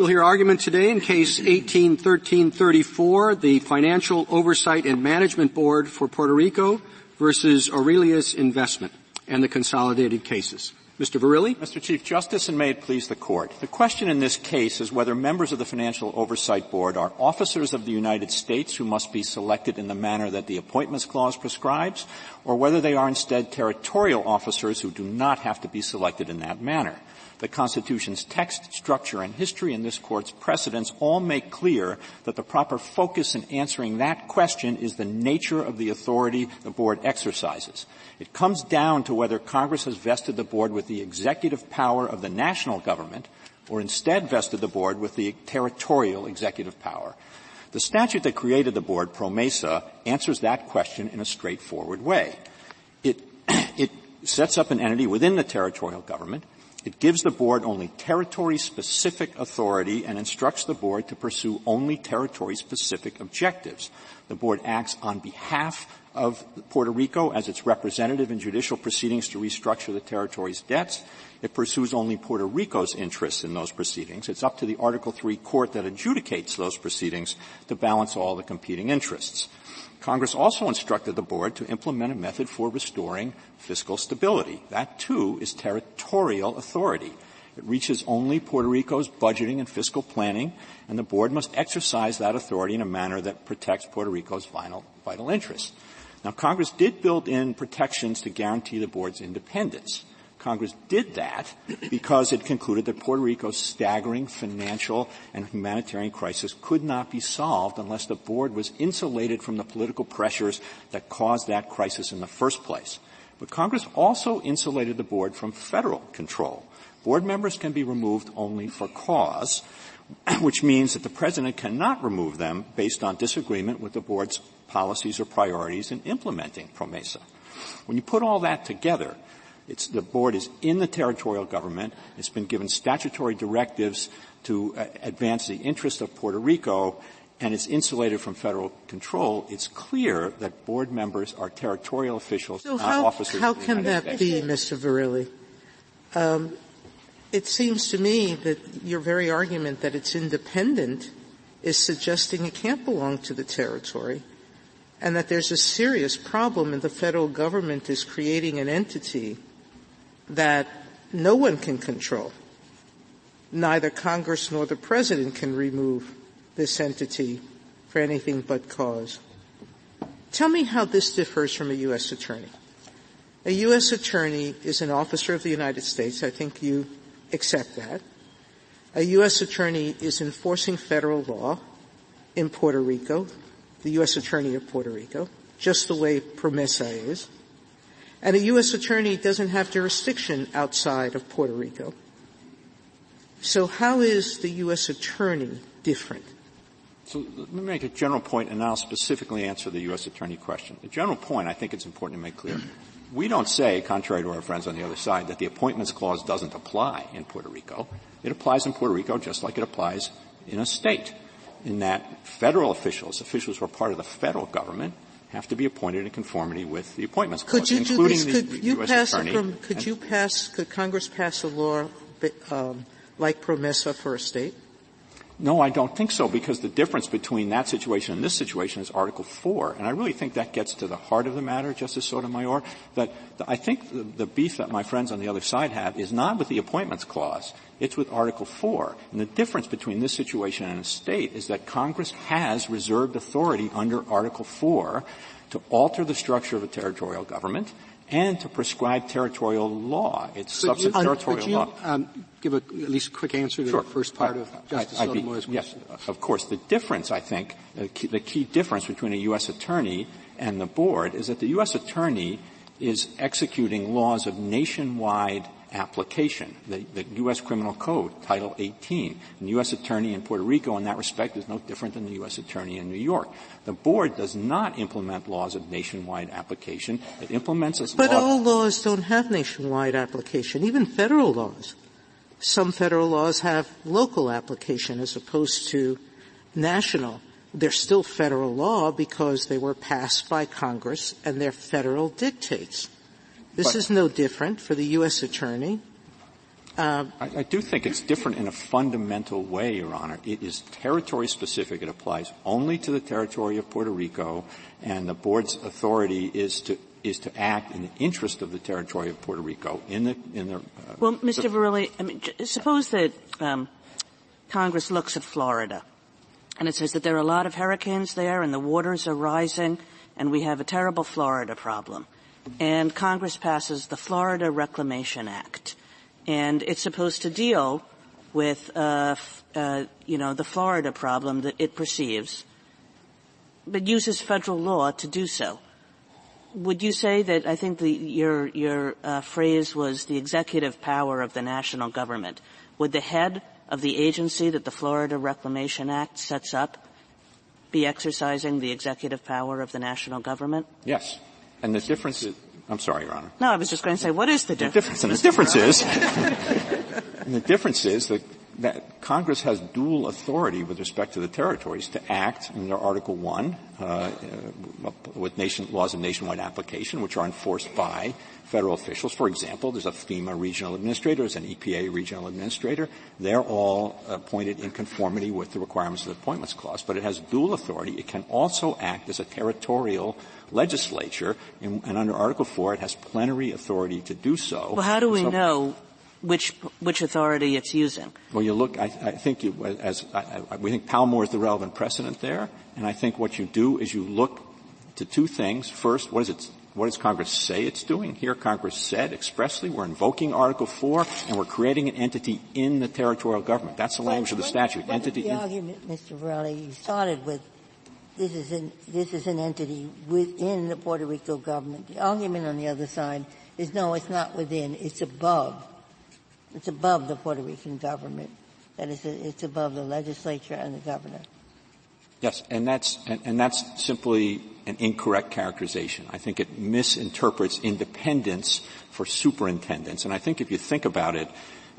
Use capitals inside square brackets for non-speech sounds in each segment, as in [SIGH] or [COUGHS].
We'll hear argument today in case 181334, the Financial Oversight and Management Board for Puerto Rico versus Aurelius Investment and the consolidated cases. Mr. Verrilli? Mr. Chief Justice, and may it please the Court. The question in this case is whether members of the Financial Oversight Board are officers of the United States who must be selected in the manner that the Appointments Clause prescribes, or whether they are instead territorial officers who do not have to be selected in that manner. The Constitution's text, structure, and history and this Court's precedents all make clear that the proper focus in answering that question is the nature of the authority the Board exercises. It comes down to whether Congress has vested the Board with the executive power of the national government or instead vested the Board with the territorial executive power. The statute that created the Board, PROMESA, answers that question in a straightforward way. It, [CLEARS THROAT] it sets up an entity within the territorial government it gives the board only territory-specific authority and instructs the board to pursue only territory-specific objectives. The board acts on behalf of Puerto Rico as its representative in judicial proceedings to restructure the territory's debts. It pursues only Puerto Rico's interests in those proceedings. It's up to the Article III court that adjudicates those proceedings to balance all the competing interests. Congress also instructed the board to implement a method for restoring fiscal stability. That too is territorial authority. It reaches only Puerto Rico's budgeting and fiscal planning, and the board must exercise that authority in a manner that protects Puerto Rico's vital, vital interests. Now, Congress did build in protections to guarantee the board's independence. Congress did that because it concluded that Puerto Rico's staggering financial and humanitarian crisis could not be solved unless the board was insulated from the political pressures that caused that crisis in the first place. But Congress also insulated the board from federal control. Board members can be removed only for cause, [CLEARS THROAT] which means that the president cannot remove them based on disagreement with the board's policies or priorities in implementing PROMESA. When you put all that together, it's, the board is in the territorial government. It's been given statutory directives to uh, advance the interests of Puerto Rico, and it's insulated from federal control. It's clear that board members are territorial officials, so not how, officers. How can that States. be, Mr. Verrilli? Um, it seems to me that your very argument that it's independent is suggesting it can't belong to the territory and that there's a serious problem and the federal government is creating an entity that no one can control. Neither Congress nor the President can remove this entity for anything but cause. Tell me how this differs from a U.S. attorney. A U.S. attorney is an officer of the United States. I think you accept that. A U.S. attorney is enforcing federal law in Puerto Rico, the U.S. attorney of Puerto Rico, just the way PROMESA is. And a U.S. attorney doesn't have jurisdiction outside of Puerto Rico. So how is the U.S. attorney different? So let me make a general point and now specifically answer the U.S. attorney question. The general point I think it's important to make clear. We don't say, contrary to our friends on the other side, that the appointments clause doesn't apply in Puerto Rico. It applies in Puerto Rico just like it applies in a state, in that federal officials, officials who are part of the federal government, have to be appointed in conformity with the appointments clause, could you including do this? the could you U.S. pass attorney. From, could you pass? Could Congress pass a law um, like PROMESA for a state? No, I don't think so, because the difference between that situation and this situation is Article 4. And I really think that gets to the heart of the matter, Justice Sotomayor, that I think the, the beef that my friends on the other side have is not with the Appointments Clause, it's with Article 4. And the difference between this situation and a state is that Congress has reserved authority under Article 4 to alter the structure of a territorial government and to prescribe territorial law. It's substantive territorial you, law. Um, give a, at least a quick answer to sure. the first part of Justice I, Sotomayor's question. Yes, of course. The difference, I think, the key, the key difference between a U.S. attorney and the board is that the U.S. attorney is executing laws of nationwide application. The, the, U.S. Criminal Code, Title 18. The U.S. Attorney in Puerto Rico in that respect is no different than the U.S. Attorney in New York. The board does not implement laws of nationwide application. It implements a But law all laws don't have nationwide application, even federal laws. Some federal laws have local application as opposed to national. They're still federal law because they were passed by Congress and they're federal dictates. This but, is no different for the U.S. Attorney. Uh, I, I, do think it's different in a fundamental way, Your Honor. It is territory specific. It applies only to the territory of Puerto Rico, and the board's authority is to is to act in the interest of the territory of Puerto Rico in the in the. Uh, well, Mr. Verrilli, I mean, suppose that um, Congress looks at Florida, and it says that there are a lot of hurricanes there, and the waters are rising, and we have a terrible Florida problem, and Congress passes the Florida Reclamation Act, and it's supposed to deal with uh, uh, you know the Florida problem that it perceives, but uses federal law to do so would you say that I think the, your your uh, phrase was the executive power of the national government? Would the head of the agency that the Florida Reclamation Act sets up be exercising the executive power of the national government? Yes. And the difference is, I'm sorry, Your Honor. No, I was just going to say, what is the difference? The difference, and the difference is, and [LAUGHS] the difference is that that Congress has dual authority with respect to the territories to act under Article 1 uh, uh, with nation, laws of nationwide application, which are enforced by federal officials. For example, there's a FEMA regional administrator, there's an EPA regional administrator. They're all appointed in conformity with the requirements of the Appointments Clause. But it has dual authority. It can also act as a territorial legislature, and, and under Article 4 it has plenary authority to do so. Well, how do we so, know which which authority it's using. Well, you look. I, I think you, as I, I, we think Palmore is the relevant precedent there, and I think what you do is you look to two things. First, what is it? What does Congress say it's doing? Here, Congress said expressly, we're invoking Article 4 and we're creating an entity in the territorial government. That's the language of the statute. What entity. The argument, Mr. Verrilli, you started with this is an this is an entity within the Puerto Rico government. The argument on the other side is no, it's not within, it's above it's above the Puerto Rican government. That is, it's above the legislature and the governor. Yes, and that's and, and, that's simply an incorrect characterization. I think it misinterprets independence for superintendents, and I think if you think about it,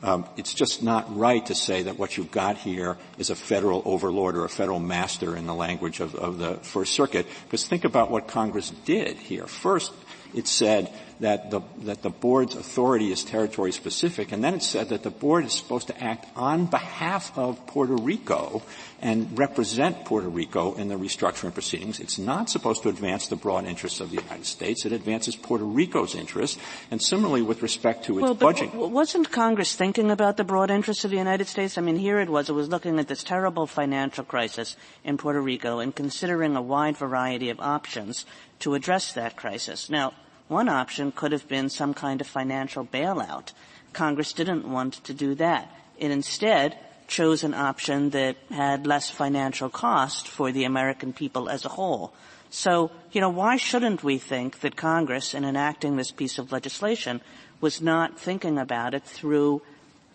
um, it's just not right to say that what you've got here is a federal overlord or a federal master in the language of, of the First Circuit. Because think about what Congress did here. First, it said that the, that the board's authority is territory specific, and then it said that the board is supposed to act on behalf of Puerto Rico and represent Puerto Rico in the restructuring proceedings. It's not supposed to advance the broad interests of the United States. It advances Puerto Rico's interests, and similarly with respect to its well, budget. Wasn't Congress thinking about the broad interests of the United States? I mean, here it was. It was looking at this terrible financial crisis in Puerto Rico and considering a wide variety of options to address that crisis. Now, one option could have been some kind of financial bailout. Congress didn't want to do that. It instead chose an option that had less financial cost for the American people as a whole. So, you know, why shouldn't we think that Congress, in enacting this piece of legislation, was not thinking about it through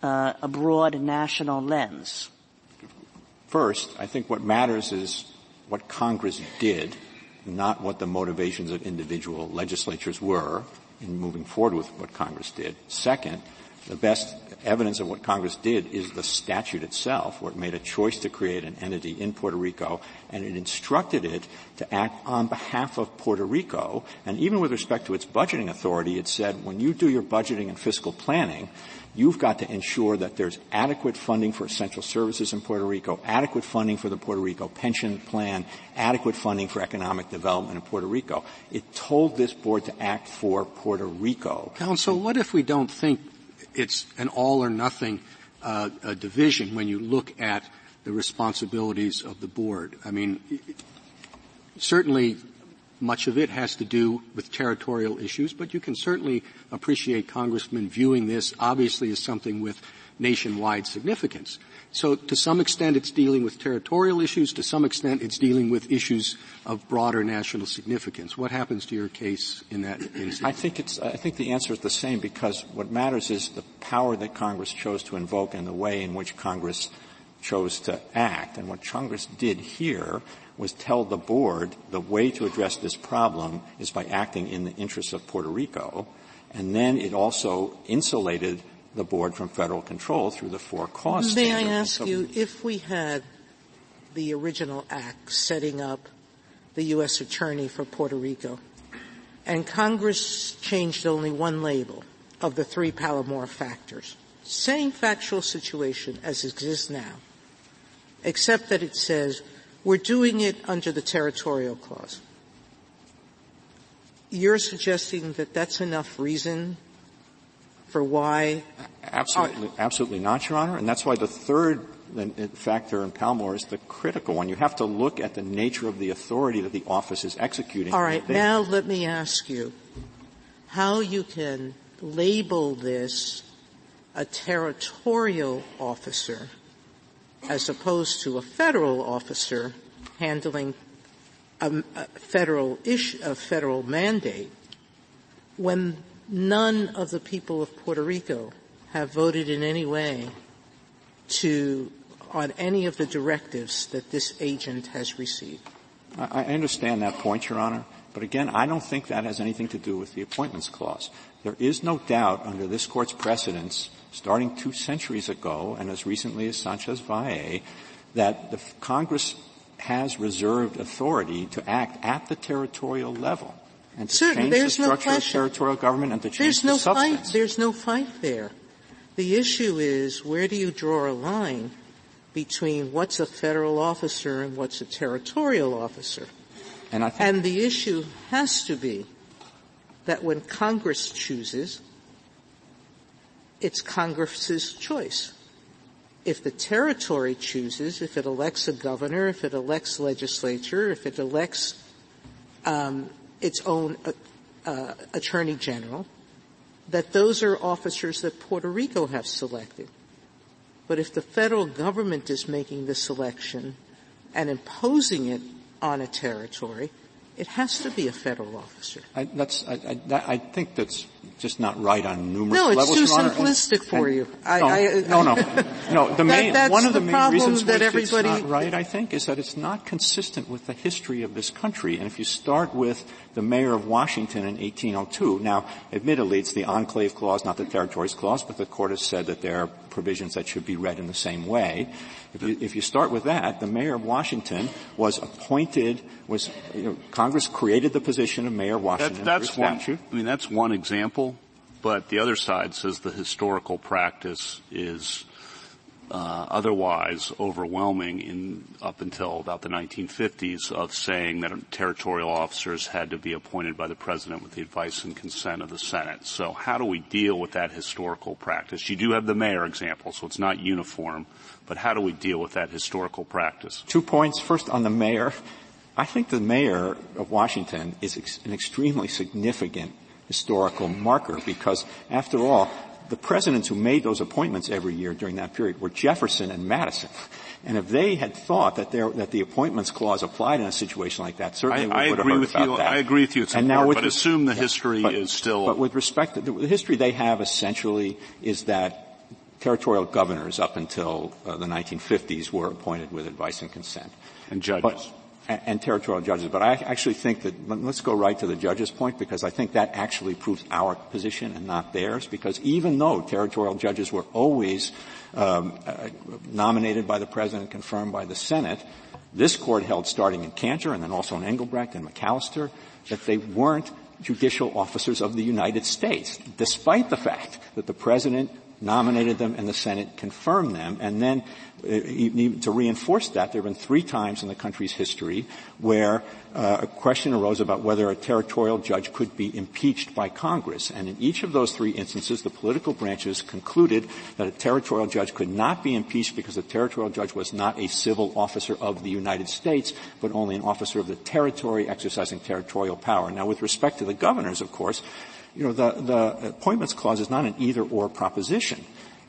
uh, a broad national lens? First, I think what matters is what Congress did not what the motivations of individual legislatures were in moving forward with what Congress did. Second, the best evidence of what Congress did is the statute itself, where it made a choice to create an entity in Puerto Rico, and it instructed it to act on behalf of Puerto Rico. And even with respect to its budgeting authority, it said, when you do your budgeting and fiscal planning, You've got to ensure that there's adequate funding for essential services in Puerto Rico, adequate funding for the Puerto Rico pension plan, adequate funding for economic development in Puerto Rico. It told this board to act for Puerto Rico. Counsel, what if we don't think it's an all or nothing uh, division when you look at the responsibilities of the board? I mean, certainly much of it has to do with territorial issues, but you can certainly appreciate congressmen viewing this obviously as something with nationwide significance. So to some extent it's dealing with territorial issues, to some extent it's dealing with issues of broader national significance. What happens to your case in that instance? I think it's, I think the answer is the same because what matters is the power that Congress chose to invoke and the way in which Congress chose to act. And what Congress did here was tell the board the way to address this problem is by acting in the interests of Puerto Rico. And then it also insulated the board from federal control through the four cause May standard. I ask so, you, if we had the original act setting up the U.S. Attorney for Puerto Rico, and Congress changed only one label of the three Palmore factors, same factual situation as exists now, except that it says we're doing it under the territorial clause. You're suggesting that that's enough reason for why? Absolutely, absolutely not, Your Honor. And that's why the third factor in Palmore is the critical one. You have to look at the nature of the authority that the office is executing. All right, now let me ask you how you can label this a territorial officer as opposed to a federal officer handling a, a federal issue, a federal mandate when none of the people of Puerto Rico have voted in any way to on any of the directives that this agent has received. I understand that point, Your Honor. But again, I don't think that has anything to do with the appointments clause. There is no doubt under this court's precedents, starting two centuries ago and as recently as Sanchez Valle, that the Congress has reserved authority to act at the territorial level and to Certainly, change the structure no of territorial government and to change there's the no substance. Fight, there's no fight there. The issue is where do you draw a line between what's a federal officer and what's a territorial officer? And, I think and the issue has to be that when Congress chooses, it's Congress's choice. If the territory chooses, if it elects a governor, if it elects legislature, if it elects um, its own uh, uh, attorney general, that those are officers that Puerto Rico have selected. But if the federal government is making the selection and imposing it on a territory, it has to be a federal officer. I, that's, I, I, I, think that's just not right on numerous no, levels. No, it's too Honor, simplistic and, for and, you. I, I, no, no, no. The main that, one of the, the main reasons that everybody it's not right, I think, is that it's not consistent with the history of this country. And if you start with the mayor of Washington in 1802, now, admittedly, it's the enclave clause, not the territories clause, but the court has said that there are provisions that should be read in the same way. If you, if you start with that, the mayor of Washington was appointed, was you know, Congress created the position of mayor of Washington. That, that's one. I mean, that's one example. But the other side says the historical practice is uh, otherwise overwhelming in up until about the 1950s of saying that territorial officers had to be appointed by the president with the advice and consent of the Senate. So how do we deal with that historical practice? You do have the mayor example, so it's not uniform, but how do we deal with that historical practice? Two points. First on the mayor. I think the mayor of Washington is ex- an extremely significant historical marker because after all, the presidents who made those appointments every year during that period were Jefferson and Madison. And if they had thought that, that the appointments clause applied in a situation like that, certainly I, we would I agree have with heard you. that. I agree with you. It's and now but assume the yeah, history but, is still. But with respect, to the, the history they have essentially is that territorial governors up until uh, the 1950s were appointed with advice and consent. And judges. But, and, territorial judges. But I actually think that let's go right to the judge's point because I think that actually proves our position and not theirs. Because even though territorial judges were always um, uh, nominated by the president, confirmed by the Senate, this court held starting in Canter and then also in Englebrecht and McAllister that they weren't judicial officers of the United States, despite the fact that the president nominated them and the Senate confirmed them. And then to reinforce that, there have been three times in the country's history where uh, a question arose about whether a territorial judge could be impeached by Congress. And in each of those three instances, the political branches concluded that a territorial judge could not be impeached because the territorial judge was not a civil officer of the United States, but only an officer of the territory exercising territorial power. Now, with respect to the governors, of course, you know, the, the appointments clause is not an either or proposition.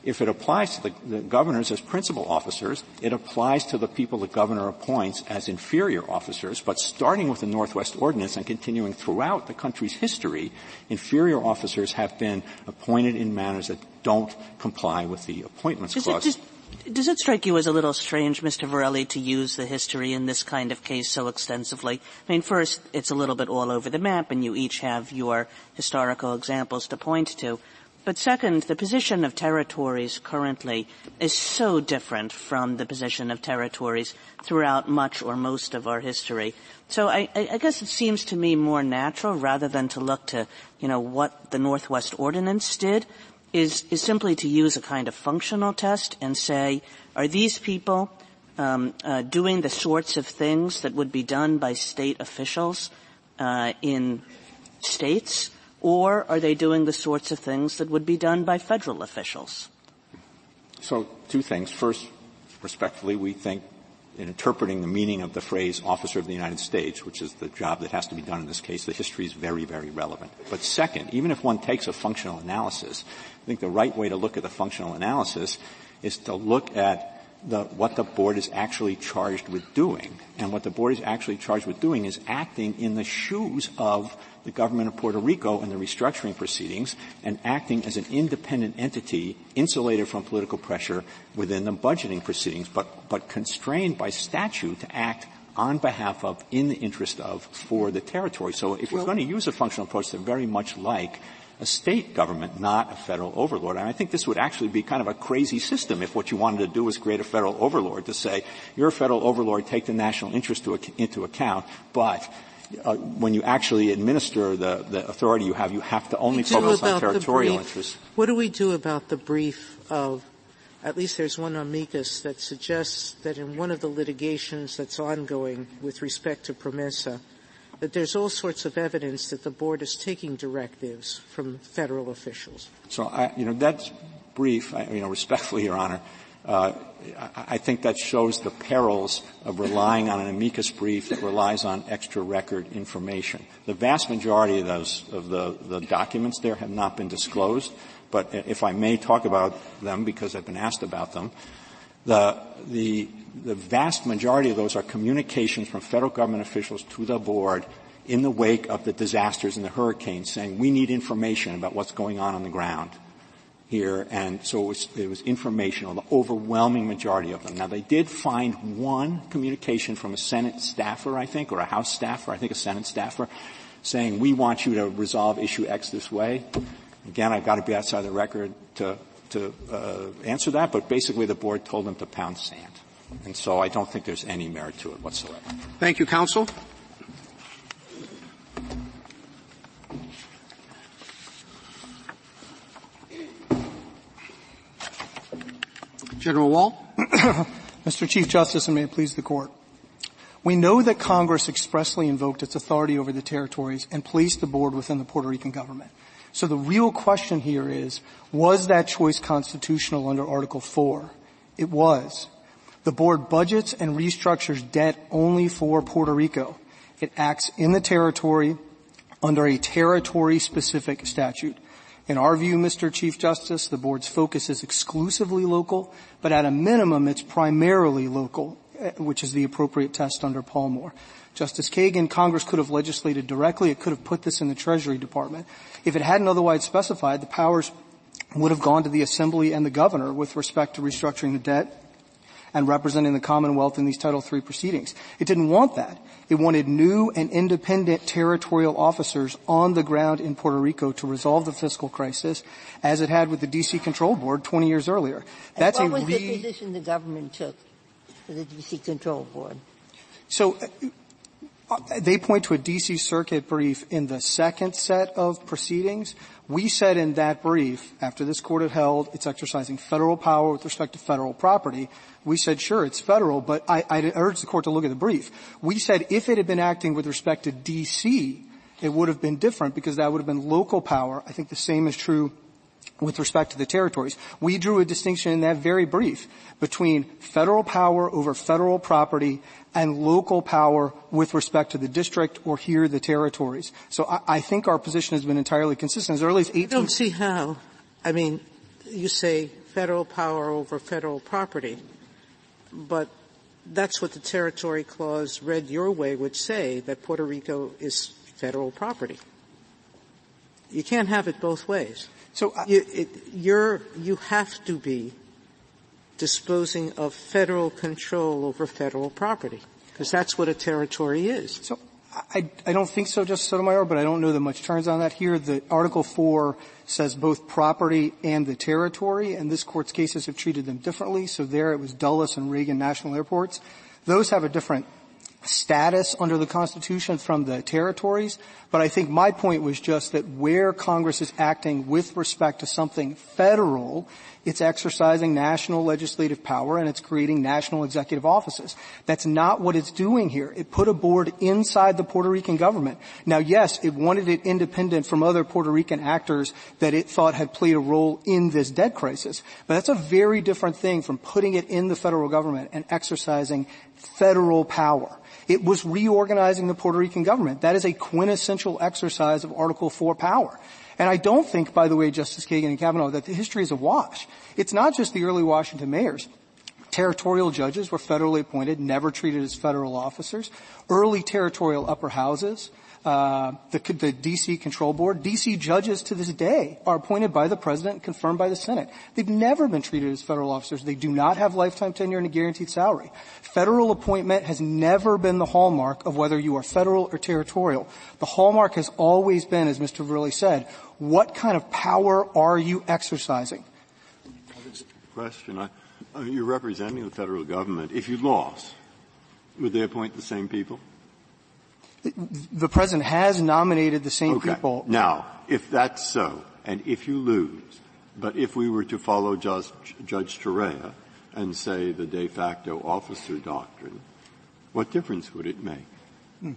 If it applies to the, the, governors as principal officers, it applies to the people the governor appoints as inferior officers, but starting with the Northwest Ordinance and continuing throughout the country's history, inferior officers have been appointed in manners that don't comply with the appointments Does clause. It, does, does it strike you as a little strange, Mr. Verrilli, to use the history in this kind of case so extensively? I mean, first, it's a little bit all over the map, and you each have your historical examples to point to. But second, the position of territories currently is so different from the position of territories throughout much or most of our history. So I, I, guess it seems to me more natural rather than to look to, you know, what the Northwest Ordinance did is, is simply to use a kind of functional test and say, are these people um, uh, doing the sorts of things that would be done by state officials uh, in states, or are they doing the sorts of things that would be done by federal officials? So, two things. First, respectfully, we think in interpreting the meaning of the phrase officer of the United States, which is the job that has to be done in this case, the history is very, very relevant. But second, even if one takes a functional analysis, I think the right way to look at the functional analysis is to look at the, what the board is actually charged with doing. And what the board is actually charged with doing is acting in the shoes of the government of Puerto Rico in the restructuring proceedings and acting as an independent entity insulated from political pressure within the budgeting proceedings, but, but constrained by statute to act on behalf of, in the interest of, for the territory. So if you're going to use a functional approach, they're very much like a state government, not a federal overlord. And I think this would actually be kind of a crazy system if what you wanted to do was create a federal overlord to say, you're a federal overlord, take the national interest to, into account, but uh, when you actually administer the, the authority you have, you have to only focus on territorial interests. What do we do about the brief of, at least there's one amicus that suggests that in one of the litigations that's ongoing with respect to PROMESA, that there's all sorts of evidence that the board is taking directives from federal officials. So, I, you know, that's brief, I, you know, respectfully, Your Honor. Uh, I think that shows the perils of relying on an amicus brief that relies on extra record information. The vast majority of those, of the, the documents there have not been disclosed, but if I may talk about them because I've been asked about them, the, the, the vast majority of those are communications from federal government officials to the board in the wake of the disasters and the hurricanes saying we need information about what's going on on the ground here, and so it was, it was informational, the overwhelming majority of them. Now they did find one communication from a Senate staffer, I think, or a House staffer, I think a Senate staffer, saying we want you to resolve issue X this way. Again, I've got to be outside the record to, to uh, answer that, but basically the board told them to pound sand. And so I don't think there's any merit to it whatsoever. Thank you, counsel. General Wall. [COUGHS] Mr. Chief Justice, and may it please the court. We know that Congress expressly invoked its authority over the territories and placed the board within the Puerto Rican government. So the real question here is, was that choice constitutional under Article 4? It was. The board budgets and restructures debt only for Puerto Rico. It acts in the territory under a territory specific statute. In our view, Mr. Chief Justice, the board's focus is exclusively local, but at a minimum it's primarily local, eh, which is the appropriate test under Palmore. Justice Kagan, Congress could have legislated directly. It could have put this in the Treasury Department. If it hadn't otherwise specified, the powers would have gone to the Assembly and the Governor with respect to restructuring the debt and representing the Commonwealth in these Title III proceedings. It didn't want that. It wanted new and independent territorial officers on the ground in Puerto Rico to resolve the fiscal crisis, as it had with the D.C. Control Board 20 years earlier. That's and what a was re- the position the government took for the D.C. Control Board? So, uh, they point to a D.C. Circuit brief in the second set of proceedings. We said in that brief, after this court had held it's exercising federal power with respect to federal property, we said, sure, it's federal, but I, I urge the court to look at the brief. We said if it had been acting with respect to D.C., it would have been different because that would have been local power. I think the same is true with respect to the territories. We drew a distinction in that very brief between federal power over federal property and local power with respect to the district or here the territories. So I, I think our position has been entirely consistent as early as 18- I don't see how. I mean, you say federal power over federal property but that's what the territory clause read your way would say that Puerto Rico is federal property. You can't have it both ways. So I, you, it, you're, you have to be disposing of federal control over federal property because that's what a territory is. So I, I don't think so, Justice Sotomayor, but I don't know that much turns on that here. The Article 4 says both property and the territory, and this court's cases have treated them differently. So there it was Dulles and Reagan National Airports. Those have a different status under the Constitution from the territories, but I think my point was just that where Congress is acting with respect to something federal, it's exercising national legislative power and it's creating national executive offices. That's not what it's doing here. It put a board inside the Puerto Rican government. Now yes, it wanted it independent from other Puerto Rican actors that it thought had played a role in this debt crisis. But that's a very different thing from putting it in the federal government and exercising federal power. It was reorganizing the Puerto Rican government. That is a quintessential exercise of Article 4 power. And I don't think, by the way, Justice Kagan and Kavanaugh, that the history is a wash. It's not just the early Washington mayors. Territorial judges were federally appointed, never treated as federal officers. Early territorial upper houses uh, the, the D.C. Control Board, D.C. judges to this day are appointed by the President and confirmed by the Senate. They've never been treated as federal officers. They do not have lifetime tenure and a guaranteed salary. Federal appointment has never been the hallmark of whether you are federal or territorial. The hallmark has always been, as Mr. Verrilli said, what kind of power are you exercising? Question. I, uh, you're representing the federal government. If you lost, would they appoint the same people? The president has nominated the same okay. people. Now, if that's so, and if you lose, but if we were to follow Judge, Judge Torruella and say the de facto officer doctrine, what difference would it make? Hmm.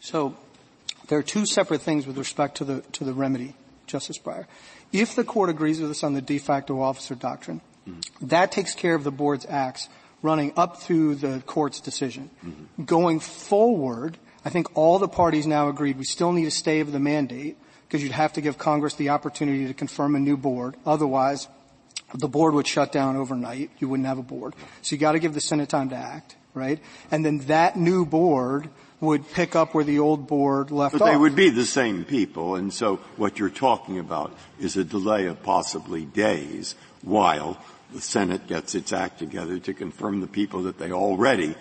So, there are two separate things with respect to the to the remedy, Justice Breyer. If the court agrees with us on the de facto officer doctrine, mm-hmm. that takes care of the board's acts running up through the court's decision. Mm-hmm. Going forward, I think all the parties now agreed we still need a stay of the mandate because you'd have to give Congress the opportunity to confirm a new board. Otherwise, the board would shut down overnight. You wouldn't have a board. So you got to give the Senate time to act, right? And then that new board would pick up where the old board left but off. But they would be the same people, and so what you're talking about is a delay of possibly days while the Senate gets its act together to confirm the people that they already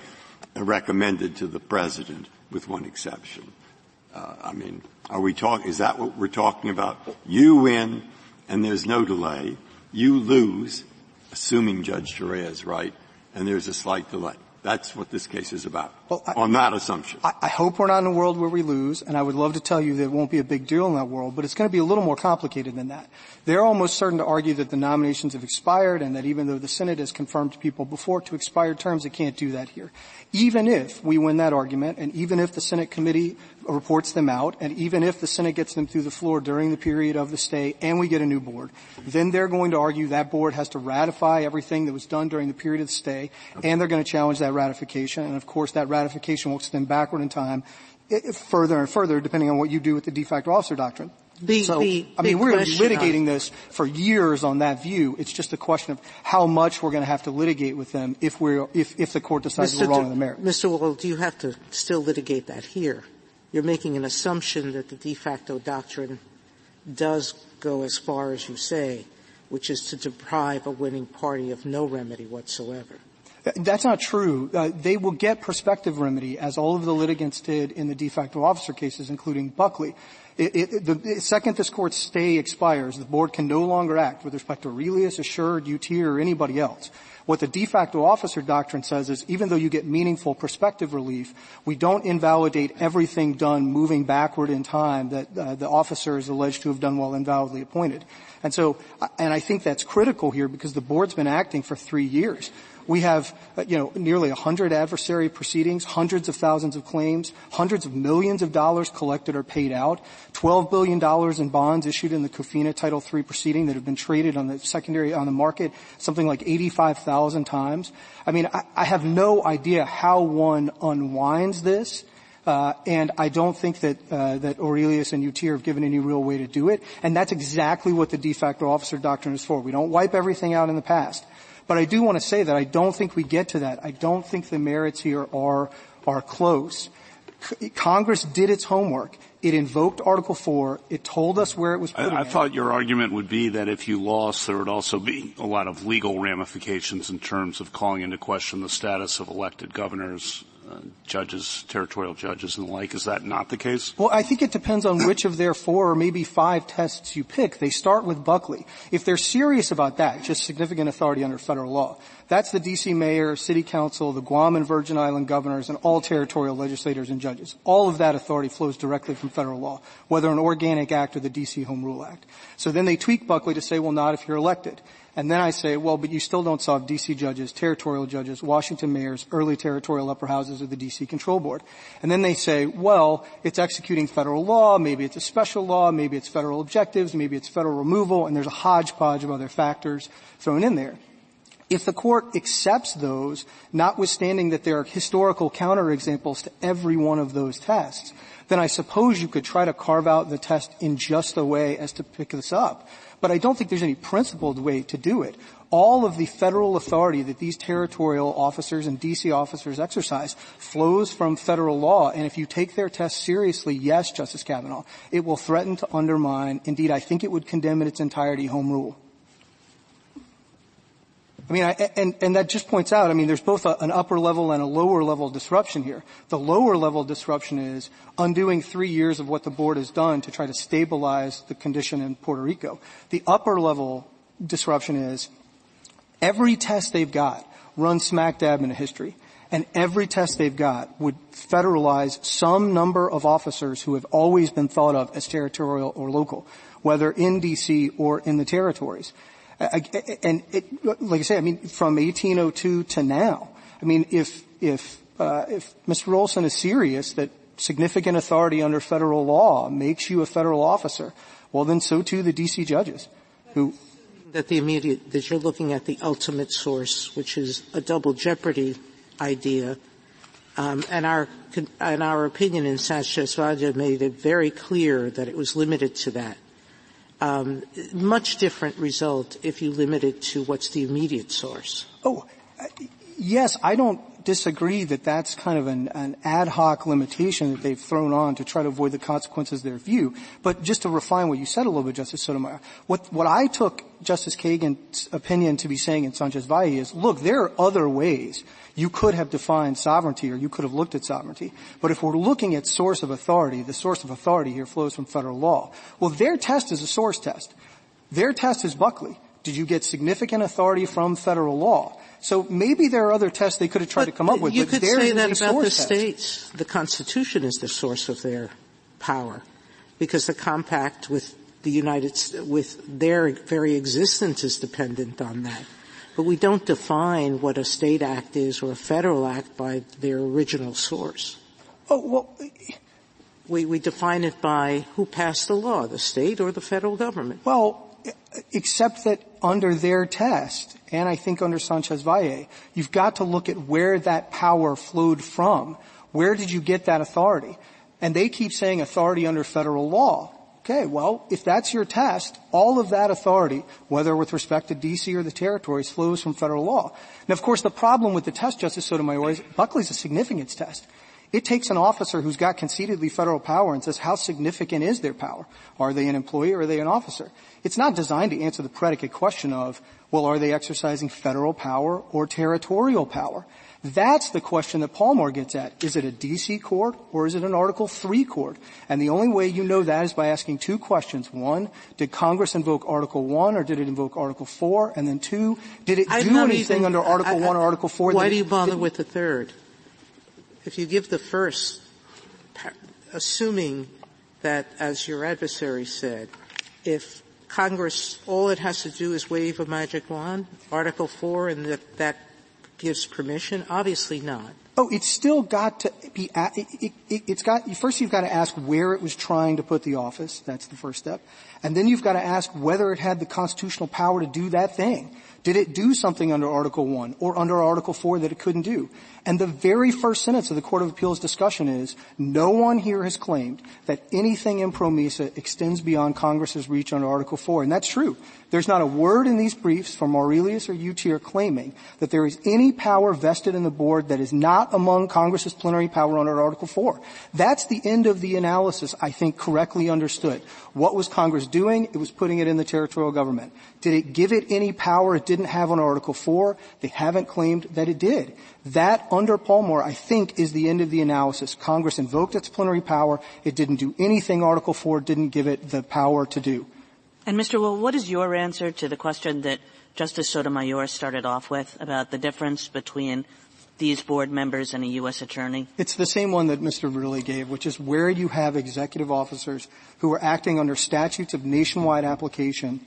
recommended to the President, with one exception. Uh, I mean, are we talking, is that what we're talking about? You win, and there's no delay. You lose, assuming Judge Torruella is right, and there's a slight delay. That's what this case is about. Well, I, on that assumption. I, I, hope we're not in a world where we lose, and I would love to tell you that it won't be a big deal in that world, but it's going to be a little more complicated than that. They're almost certain to argue that the nominations have expired and that even though the Senate has confirmed people before to expired terms, it can't do that here. Even if we win that argument, and even if the Senate committee reports them out, and even if the Senate gets them through the floor during the period of the stay, and we get a new board, then they're going to argue that board has to ratify everything that was done during the period of the stay, and they're going to challenge that ratification, and of course that ratification will extend backward in time eh, further and further depending on what you do with the de facto officer doctrine. The, so, the, I mean, we're going to be litigating this for years on that view. It's just a question of how much we're going to have to litigate with them if we're, if, if the court decides Mr. we're wrong on the merits. Mr. Wall, do you have to still litigate that here? You're making an assumption that the de facto doctrine does go as far as you say, which is to deprive a winning party of no remedy whatsoever. That's not true. Uh, they will get prospective remedy, as all of the litigants did in the de facto officer cases, including Buckley. It, it, the second this court's stay expires, the board can no longer act with respect to Aurelius, Assured, UT, or anybody else. What the de facto officer doctrine says is even though you get meaningful prospective relief, we don't invalidate everything done moving backward in time that uh, the officer is alleged to have done while invalidly appointed. And so, and I think that's critical here because the board's been acting for three years. We have, uh, you know, nearly 100 adversary proceedings, hundreds of thousands of claims, hundreds of millions of dollars collected or paid out, $12 billion in bonds issued in the Cofina Title III proceeding that have been traded on the secondary, on the market something like 85,000 times. I mean, I, I have no idea how one unwinds this. Uh, and I don't think that uh, that Aurelius and UT have given any real way to do it. And that's exactly what the de facto officer doctrine is for. We don't wipe everything out in the past. But I do want to say that I don't think we get to that. I don't think the merits here are, are close. Congress did its homework. It invoked Article 4. It told us where it was putting I, I thought your argument would be that if you lost, there would also be a lot of legal ramifications in terms of calling into question the status of elected governors judges, territorial judges and the like. Is that not the case? Well, I think it depends on which of their four or maybe five tests you pick. They start with Buckley. If they're serious about that, just significant authority under federal law, that's the D.C. mayor, city council, the Guam and Virgin Island governors, and all territorial legislators and judges. All of that authority flows directly from federal law, whether an organic act or the D.C. Home Rule Act. So then they tweak Buckley to say, well, not if you're elected. And then I say, well, but you still don't solve DC judges, territorial judges, Washington mayors, early territorial upper houses of the DC control board. And then they say, well, it's executing federal law, maybe it's a special law, maybe it's federal objectives, maybe it's federal removal, and there's a hodgepodge of other factors thrown in there. If the court accepts those, notwithstanding that there are historical counterexamples to every one of those tests, then I suppose you could try to carve out the test in just a way as to pick this up. But I don't think there's any principled way to do it. All of the federal authority that these territorial officers and DC officers exercise flows from federal law. And if you take their test seriously, yes, Justice Kavanaugh, it will threaten to undermine, indeed I think it would condemn in its entirety home rule. I mean, I, and, and that just points out, I mean, there's both a, an upper level and a lower level disruption here. The lower level disruption is undoing three years of what the board has done to try to stabilize the condition in Puerto Rico. The upper level disruption is every test they've got runs smack dab into history. And every test they've got would federalize some number of officers who have always been thought of as territorial or local, whether in DC or in the territories and it, like I say, I mean, from 1802 to now, I mean, if if uh, if Mr. Olson is serious that significant authority under federal law makes you a federal officer, well, then so too the D.C. judges, who that the immediate that you're looking at the ultimate source, which is a double jeopardy idea. Um, and our and our opinion in Sanchez Valle made it very clear that it was limited to that um, much different result if you limit it to what's the immediate source. Oh, yes, I don't disagree that that's kind of an, an, ad hoc limitation that they've thrown on to try to avoid the consequences of their view. But just to refine what you said a little bit, Justice Sotomayor, what, what I took Justice Kagan's opinion to be saying in Sanchez Valle is, look, there are other ways you could have defined sovereignty or you could have looked at sovereignty. But if we're looking at source of authority, the source of authority here flows from federal law. Well, their test is a source test. Their test is Buckley. Did you get significant authority from federal law? So maybe there are other tests they could have tried but to come up with. But you but could say that about the test. states. The Constitution is the source of their power, because the compact with the United with their very existence is dependent on that. But we don't define what a state act is or a federal act by their original source. Oh well. We, we define it by who passed the law, the state or the federal government. Well, except that under their test, and I think under Sanchez Valle, you've got to look at where that power flowed from. Where did you get that authority? And they keep saying authority under federal law. Okay, well, if that's your test, all of that authority, whether with respect to DC or the territories, flows from federal law. Now, of course, the problem with the test, Justice Sotomayor, is Buckley's a significance test. It takes an officer who's got concededly federal power and says, how significant is their power? Are they an employee or are they an officer? It's not designed to answer the predicate question of, well, are they exercising federal power or territorial power? That's the question that Palmore gets at. Is it a DC court or is it an Article 3 court? And the only way you know that is by asking two questions. One, did Congress invoke Article 1 or did it invoke Article 4? And then two, did it I'm do anything even, under Article I, I, 1 or Article 4? Why do you bother with the third? If you give the first, assuming that, as your adversary said, if Congress, all it has to do is wave a magic wand, Article 4, and that, that gives permission? Obviously not. Oh, it's still got to be, it, it, it's got, first you've got to ask where it was trying to put the office. That's the first step. And then you've got to ask whether it had the constitutional power to do that thing. Did it do something under Article 1 or under Article 4 that it couldn't do? And the very first sentence of the Court of Appeals discussion is, no one here has claimed that anything in PROMESA extends beyond Congress's reach under Article 4. And that's true. There's not a word in these briefs from Aurelius or Utier claiming that there is any power vested in the board that is not not among Congress's plenary power under Article 4. That's the end of the analysis, I think, correctly understood. What was Congress doing? It was putting it in the territorial government. Did it give it any power it didn't have on Article 4? They haven't claimed that it did. That, under Palmore, I think, is the end of the analysis. Congress invoked its plenary power. It didn't do anything Article 4 didn't give it the power to do. And Mr. Wall, what is your answer to the question that Justice Sotomayor started off with about the difference between these board members and a U.S. attorney? It's the same one that Mr. Verrilli gave, which is where do you have executive officers who are acting under statutes of nationwide application.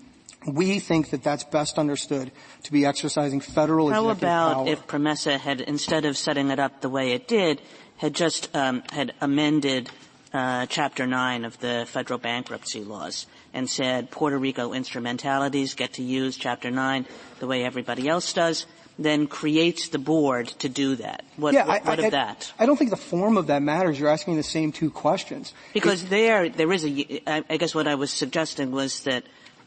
We think that that's best understood to be exercising federal How executive about if PROMESA had, instead of setting it up the way it did, had just um, had amended uh, Chapter 9 of the federal bankruptcy laws and said Puerto Rico instrumentalities get to use Chapter 9 the way everybody else does, then creates the board to do that. What, yeah, what, I, what I, of that? I don't think the form of that matters. You're asking the same two questions. Because It, there, there is a, I, I guess what I was suggesting was that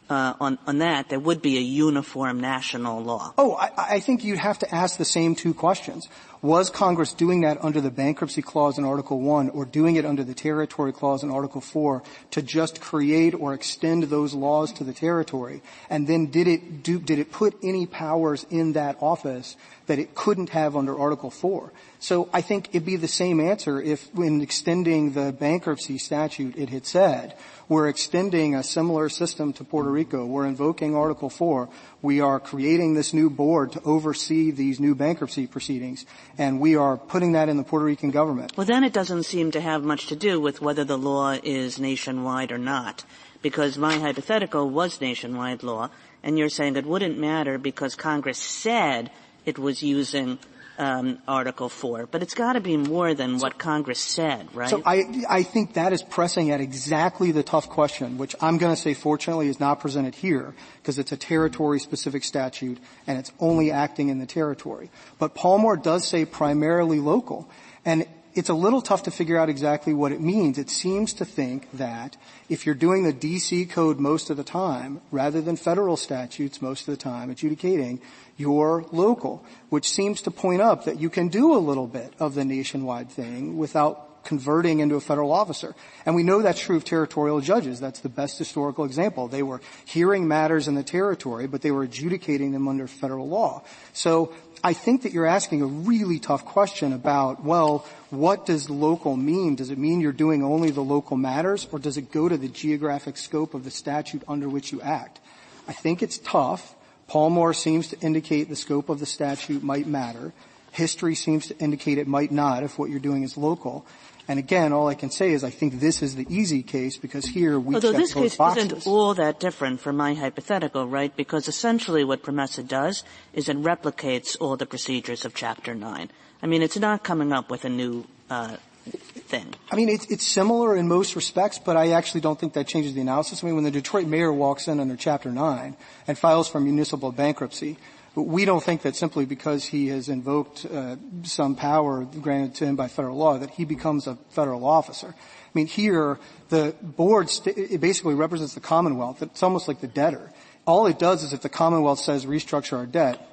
uh, on, on that, there would be a uniform national law. Oh, I, I think you'd have to ask the same two questions. Was Congress doing that under the bankruptcy clause in Article 1 or doing it under the territory clause in Article 4 to just create or extend those laws to the territory? And then did it do, did it put any powers in that office that it couldn't have under Article 4? So I think it'd be the same answer if in extending the bankruptcy statute it had said, we're extending a similar system to Puerto Rico. We're invoking Article 4. We are creating this new board to oversee these new bankruptcy proceedings, and we are putting that in the Puerto Rican government. Well, then it doesn't seem to have much to do with whether the law is nationwide or not, because my hypothetical was nationwide law, and you're saying it wouldn't matter because Congress said it was using um, Article 4. But it's got to be more than what Congress said, right? So I, I think that is pressing at exactly the tough question, which I'm going to say fortunately is not presented here because it's a territory-specific statute and it's only acting in the territory. But Palmore does say primarily local. And it's a little tough to figure out exactly what it means. It seems to think that if you're doing the DC code most of the time, rather than federal statutes most of the time adjudicating, you're local, which seems to point up that you can do a little bit of the nationwide thing without converting into a federal officer. And we know that's true of territorial judges. That's the best historical example. They were hearing matters in the territory, but they were adjudicating them under federal law. So I think that you're asking a really tough question about, well, what does local mean? Does it mean you're doing only the local matters, or does it go to the geographic scope of the statute under which you act? I think it's tough. Palmore seems to indicate the scope of the statute might matter. History seems to indicate it might not if what you're doing is local. And again, all I can say is I think this is the easy case because here we Although this case boxes. isn't all that different from my hypothetical, right? Because essentially what PROMESA does is it replicates all the procedures of Chapter 9. I mean, it's not coming up with a new uh, thing. I mean, it's, it's similar in most respects, but I actually don't think that changes the analysis. I mean, when the Detroit mayor walks in under Chapter 9 and files for municipal bankruptcy, we don't think that simply because he has invoked uh, some power granted to him by federal law that he becomes a federal officer. I mean, here the board st- it basically represents the Commonwealth. It's almost like the debtor. All it does is if the Commonwealth says restructure our debt,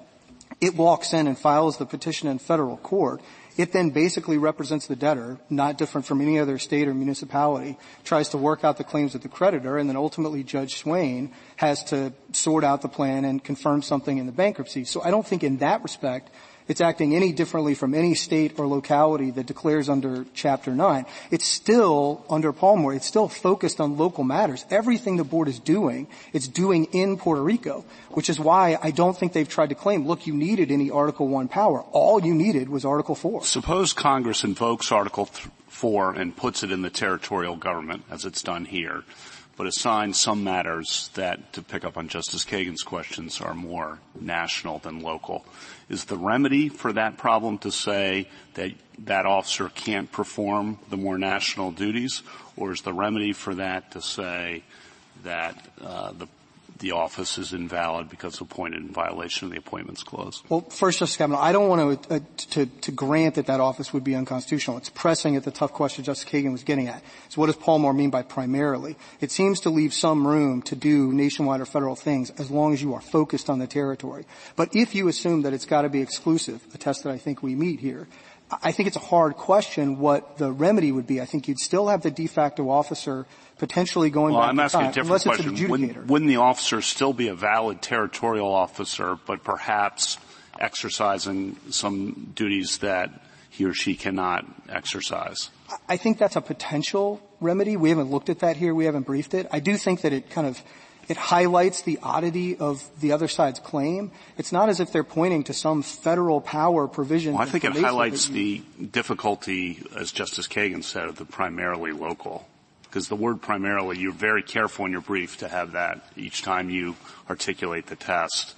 it walks in and files the petition in federal court. It then basically represents the debtor, not different from any other state or municipality, tries to work out the claims of the creditor, and then ultimately Judge Swain has to sort out the plan and confirm something in the bankruptcy. So I don't think in that respect it's acting any differently from any state or locality that declares under Chapter 9. It's still, under Palmore, it's still focused on local matters. Everything the board is doing, it's doing in Puerto Rico, which is why I don't think they've tried to claim, look, you needed any Article 1 power. All you needed was Article 4. Suppose Congress invokes Article 4 and puts it in the territorial government, as it's done here, but assigns some matters that, to pick up on Justice Kagan's questions, are more national than local. Is the remedy for that problem to say that that officer can't perform the more national duties, or is the remedy for that to say that uh, the the office is invalid because appointed in violation of the appointments clause? Well, first, Justice Kavanaugh, I don't want to, uh, to, to grant that that office would be unconstitutional. It's pressing at the tough question Justice Kagan was getting at. So what does Palmore mean by primarily? It seems to leave some room to do nationwide or federal things as long as you are focused on the territory. But if you assume that it's got to be exclusive, a test that I think we meet here, I think it's a hard question what the remedy would be. I think you'd still have the de facto officer potentially going well, back I'm to asking time, a different unless question. it's an adjudicator. Wouldn't, wouldn't the officer still be a valid territorial officer, but perhaps exercising some duties that he or she cannot exercise? I think that's a potential remedy. We haven't looked at that here. We haven't briefed it. I do think that it kind of it highlights the oddity of the other side's claim. It's not as if they're pointing to some federal power provision. Well, I think it highlights the difficulty, as Justice Kagan said, of the primarily local. Because the word primarily, you're very careful in your brief to have that each time you articulate the test.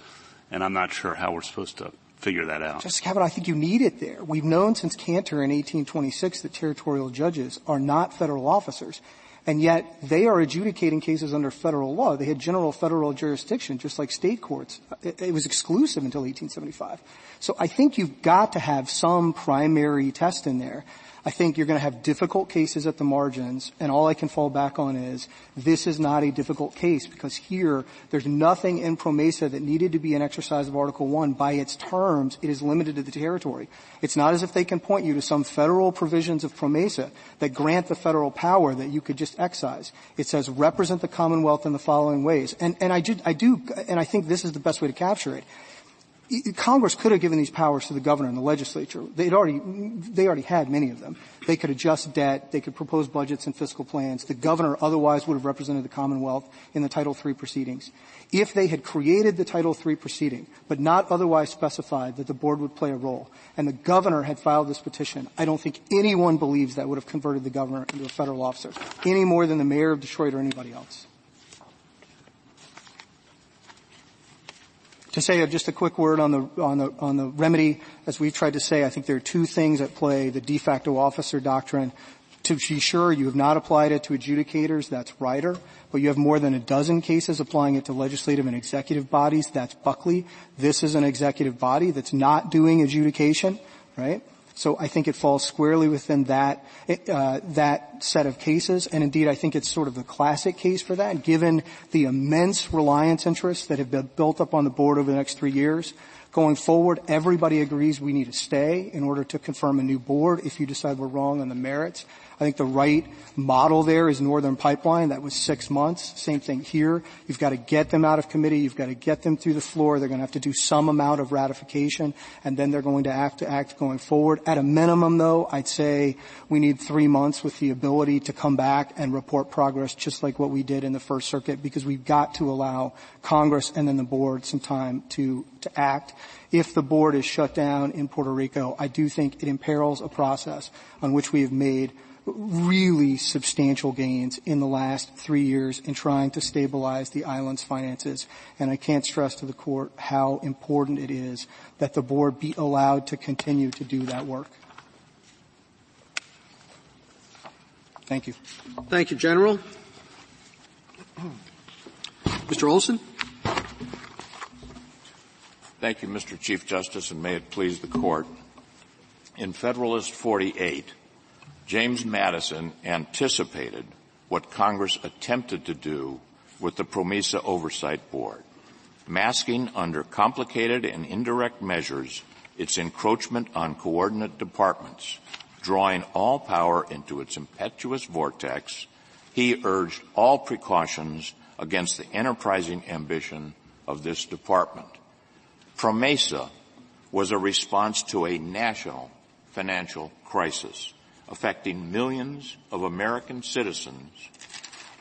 And I'm not sure how we're supposed to figure that out. Justice Kavanaugh, I think you need it there. We've known since Canter in 1826 that territorial judges are not federal officers. And yet they are adjudicating cases under federal law. They had general federal jurisdiction, just like state courts. It, it was exclusive until 1875. So I think you've got to have some primary test in there. I think you're going to have difficult cases at the margins, and all I can fall back on is this is not a difficult case because here there's nothing in PROMESA that needed to be an exercise of Article 1. By its terms, it is limited to the territory. It's not as if they can point you to some federal provisions of PROMESA that grant the federal power that you could just excise. It says represent the Commonwealth in the following ways. And, and I, do, I do, and I think this is the best way to capture it. Congress could have given these powers to the governor and the legislature. They'd already, they already had many of them. They could adjust debt. They could propose budgets and fiscal plans. The governor otherwise would have represented the Commonwealth in the Title III proceedings. If they had created the Title III proceeding, but not otherwise specified that the board would play a role, and the governor had filed this petition, I don't think anyone believes that would have converted the governor into a federal officer, any more than the mayor of Detroit or anybody else. To say just a quick word on the, on the, on the remedy, as we've tried to say, I think there are two things at play. The de facto officer doctrine, to be sure you have not applied it to adjudicators, that's Ryder, but you have more than a dozen cases applying it to legislative and executive bodies, that's Buckley. This is an executive body that's not doing adjudication, right? So I think it falls squarely within that uh, that set of cases, and indeed I think it's sort of the classic case for that, given the immense reliance interests that have been built up on the board over the next three years. Going forward, everybody agrees we need to stay in order to confirm a new board if you decide we're wrong on the merits. I think the right model there is Northern Pipeline. That was six months. Same thing here. You've got to get them out of committee. You've got to get them through the floor. They're going to have to do some amount of ratification, and then they're going to act to act going forward. At a minimum, though, I'd say we need three months with the ability to come back and report progress, just like what we did in the First Circuit, because we've got to allow Congress and then the board some time to to act. If the board is shut down in Puerto Rico, I do think it imperils a process on which we have made really substantial gains in the last three years in trying to stabilize the island's finances. And I can't stress to the court how important it is that the board be allowed to continue to do that work. Thank you. Thank you, General. Mr. Olson? Thank you, Mr. Chief Justice, and may it please the court. In Federalist 48, James Madison anticipated what Congress attempted to do with the PROMESA Oversight Board, masking under complicated and indirect measures its encroachment on coordinate departments, drawing all power into its impetuous vortex, he urged all precautions against the enterprising ambition of this department. PROMESA was a response to a national financial crisis affecting millions of American citizens,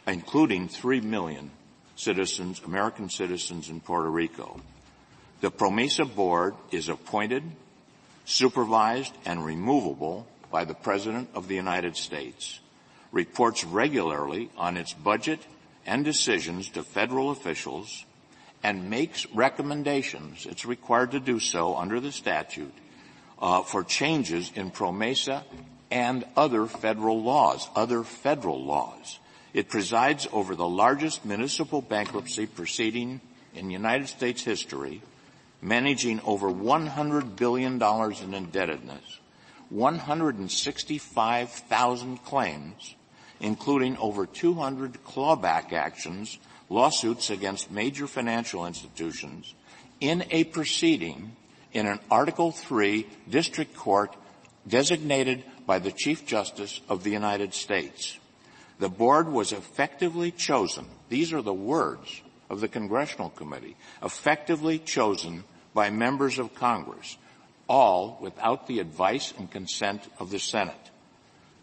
including 3 million citizens, American citizens in Puerto Rico. The PROMESA board is appointed, supervised, and removable by the President of the United States, reports regularly on its budget and decisions to federal officials, and makes recommendations, it's required to do so under the statute, uh, for changes in PROMESA and other federal laws, other federal laws. It presides over the largest municipal bankruptcy proceeding in United States history, managing over $100 billion in indebtedness, 165,000 claims, including over 200 clawback actions, lawsuits against major financial institutions, in a proceeding in an Article III district court designated by the Chief Justice of the United States. The board was effectively chosen. These are the words of the Congressional Committee, effectively chosen by members of Congress, all without the advice and consent of the Senate.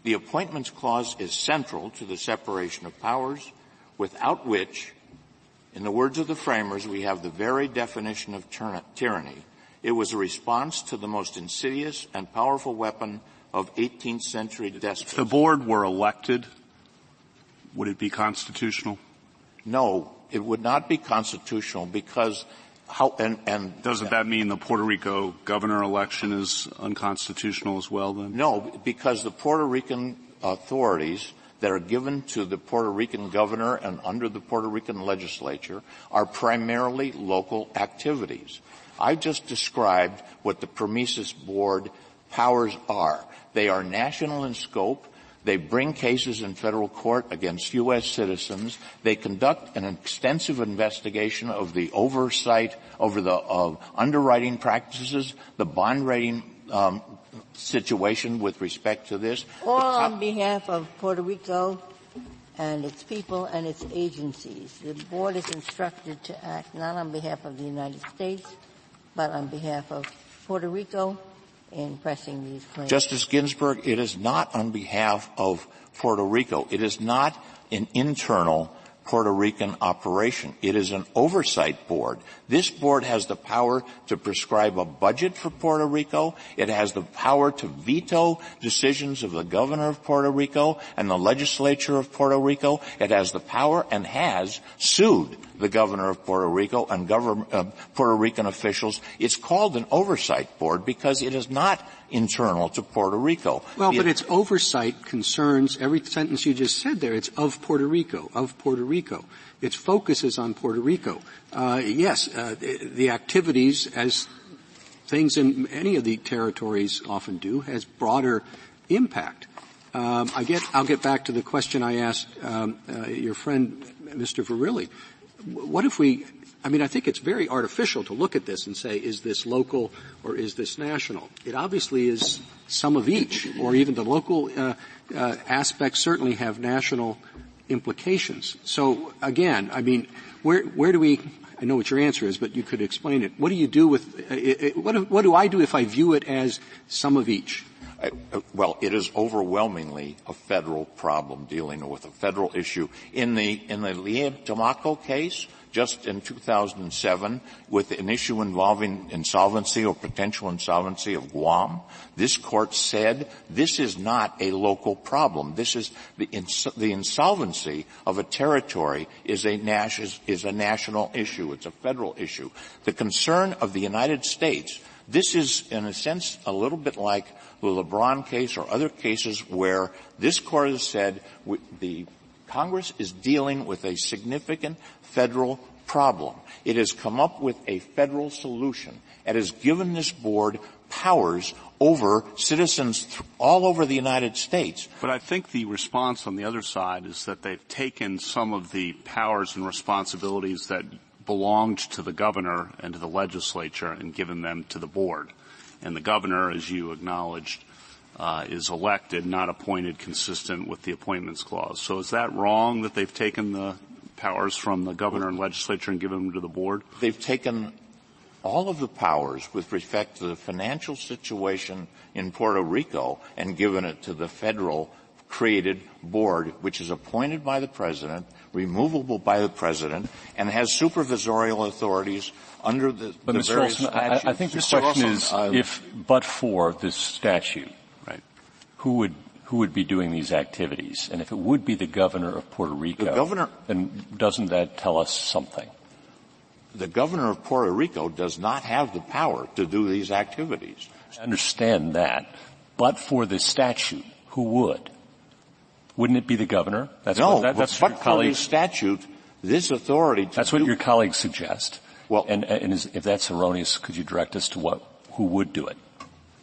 The Appointments Clause is central to the separation of powers, without which, in the words of the framers, we have the very definition of tyranny. It was a response to the most insidious and powerful weapon of 18th century despots. If the board were elected, would it be constitutional? No, it would not be constitutional because how, and, and doesn't that mean the Puerto Rico governor election is unconstitutional as well? Then no, because the Puerto Rican authorities that are given to the Puerto Rican governor and under the Puerto Rican legislature are primarily local activities. I just described what the PROMESAS board powers are. They are national in scope. They bring cases in federal court against U.S. citizens. They conduct an extensive investigation of the oversight over the uh, underwriting practices, the bond rating um, situation with respect to this. All on behalf of Puerto Rico and its people and its agencies. The board is instructed to act not on behalf of the United States, but on behalf of Puerto Rico in pressing these claims. Justice Ginsburg, it is not on behalf of Puerto Rico. It is not an internal Puerto Rican operation. It is an oversight board. This board has the power to prescribe a budget for Puerto Rico. It has the power to veto decisions of the governor of Puerto Rico and the legislature of Puerto Rico. It has the power and has sued the governor of Puerto Rico and uh, Puerto Rican officials. It's called an oversight board because it is not internal to Puerto Rico. Well, but its oversight concerns every sentence you just said there. It's of Puerto Rico, of Puerto Rico. Its focus is on Puerto Rico. Uh, yes, uh, the, the activities, as things in any of the territories often do, has broader impact. Um, I get, I'll get back to the question I asked um, uh, your friend, Mr. Verrilli. What if we I mean, I think it's very artificial to look at this and say, is this local or is this national? It obviously is some of each, or even the local uh, uh, aspects certainly have national implications. So again, I mean, where where do we? I know what your answer is, but you could explain it. What do you do with? Uh, it, what, what do I do if I view it as some of each? Well, it is overwhelmingly a federal problem dealing with a federal issue. In the in the Limtiaco case, just in 2007 with an issue involving insolvency or potential insolvency of Guam. This court said this is not a local problem. This is the, ins- the insolvency of a territory is a, nas- is, is a national issue. It's a federal issue. The concern of the United States this is, in a sense, a little bit like the LeBron case or other cases where this court has said the Congress is dealing with a significant federal problem. It has come up with a federal solution and has given this board powers over citizens th- all over the United States. But I think the response on the other side is that they've taken some of the powers and responsibilities that belonged to the governor and to the legislature and given them to the board. And the governor, as you acknowledged, uh, is elected, not appointed, consistent with the appointments clause. So is that wrong that they've taken the powers from the governor and legislature and given them to the board? They've taken all of the powers with respect to the financial situation in Puerto Rico and given it to the federal created board, which is appointed by the president, removable by the president, and has supervisorial authorities under the, but the Mr. various Olson, statutes. I, I think the Mr. question Olson, is, if but for this statute, right, who would who would be doing these activities? And if it would be the governor of Puerto Rico, the governor, then doesn't that tell us something? The governor of Puerto Rico does not have the power to do these activities. I understand that. But for the statute, who would? Wouldn't it be the governor? That's no, what, that, that's but, but for the statute, this authority That's do, what your colleagues suggest. Well, and, and is, if that's erroneous, could you direct us to what, who would do it,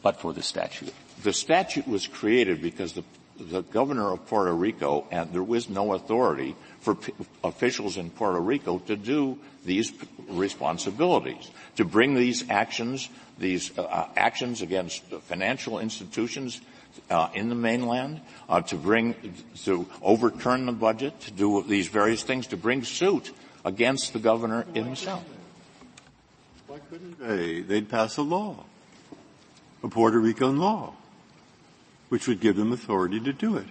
but for the statute? the statute was created because the, the governor of Puerto Rico, and there was no authority for p- officials in Puerto Rico to do these responsibilities to bring these actions, these uh, actions against financial institutions uh, in the mainland, uh, to bring, to overturn the budget, to do these various things, to bring suit against the governor himself. Why couldn't they? They'd pass a law, a Puerto Rican law, which would give them authority to do it.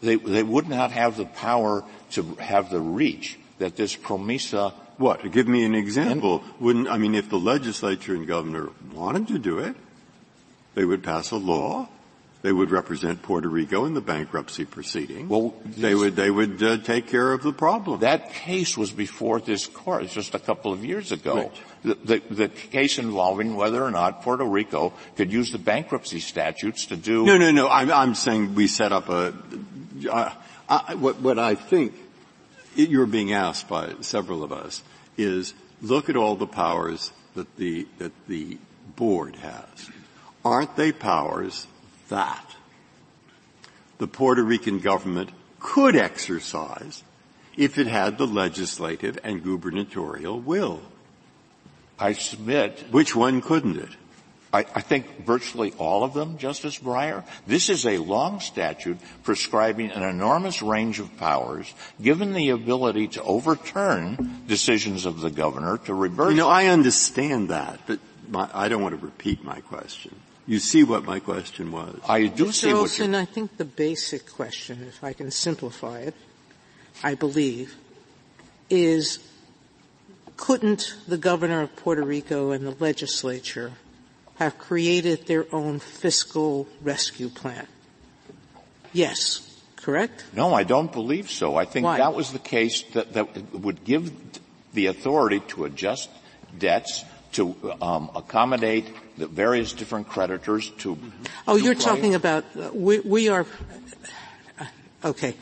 They, they would not have the power to have the reach that this promesa what? Give me an example. Wouldn't, I mean, if the legislature and governor wanted to do it, they would pass a law. They would represent Puerto Rico in the bankruptcy proceeding. Well, they would, they would uh, take care of the problem. That case was before this court just a couple of years ago. Right. The, the, case involving whether or not Puerto Rico could use the bankruptcy statutes to do. No, no, no. I'm, I'm saying we set up a. Uh, I, what, what I think you're being asked by several of us is look at all the powers that the, that the board has. Aren't they powers that the Puerto Rican government could exercise if it had the legislative and gubernatorial will? I submit. Which one couldn't it? I, I, think virtually all of them, Justice Breyer. This is a long statute prescribing an enormous range of powers, given the ability to overturn decisions of the governor, to reverse. You know, I understand that, but my, I don't want to repeat my question. You see what my question was. I do Mr. see Olson, what I think the basic question, if I can simplify it, I believe, is couldn't the governor of Puerto Rico and the legislature have created their own fiscal rescue plan. Yes, correct? No, I don't believe so. I think Why? that was the case that, that would give the authority to adjust debts, to um, accommodate the various different creditors to. Oh, you're talking about uh, we, we are. Uh, okay,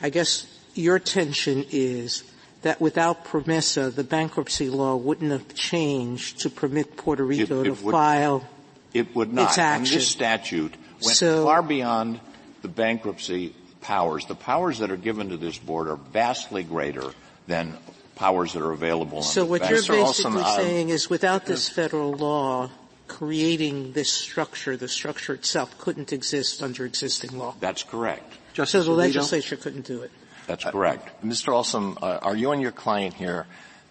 I guess your tension is that without PROMESA, the bankruptcy law wouldn't have changed to permit Puerto Rico it, it to would, file it would not. its action. And this statute went so, far beyond the bankruptcy powers. The powers that are given to this board are vastly greater than powers that are available. So what you're basically Olson, uh, saying is without this federal law creating this structure, the structure itself couldn't exist under existing law. That's correct. Justice so the Alito? legislature couldn't do it. That's correct. Uh, Mr. Olson, uh, are you and your client here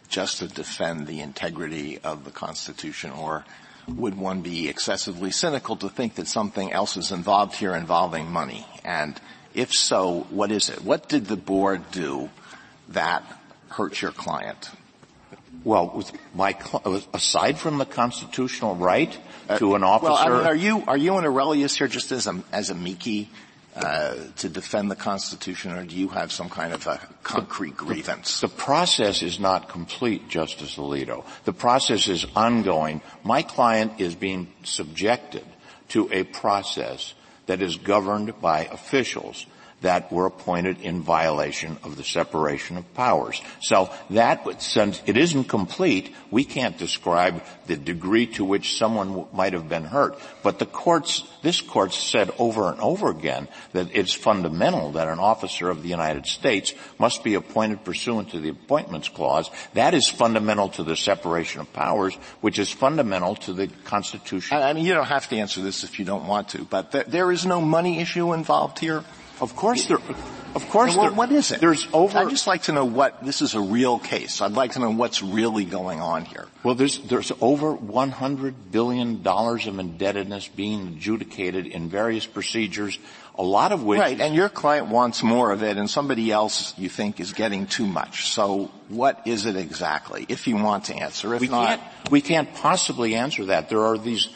just to defend the integrity of the Constitution, or would one be excessively cynical to think that something else is involved here involving money? And if so, what is it? What did the board do that hurt your client? Well, with my aside from the constitutional right uh, to an officer. Well, I mean, are you are you and Aurelius here just as a as a amici uh, to defend the Constitution, or do you have some kind of a concrete grievance? The, the, process is not complete, Justice Alito. The process is ongoing. My client is being subjected to a process that is governed by officials that were appointed in violation of the separation of powers. So that, since it isn't complete, we can't describe the degree to which someone might have been hurt. But the courts, this court said over and over again that it's fundamental that an officer of the United States must be appointed pursuant to the Appointments Clause. That is fundamental to the separation of powers, which is fundamental to the Constitution. I mean, you don't have to answer this if you don't want to, but th- there is no money issue involved here. Of course there, of course well, what is it? There's over. I'd just like to know what, this is a real case. I'd like to know what's really going on here. Well, there's, there's over $100 billion of indebtedness being adjudicated in various procedures, a lot of which. Right, and your client wants more of it and somebody else you think is getting too much. So what is it exactly, if you want to answer? If we not. Can't, we can't possibly answer that. There are these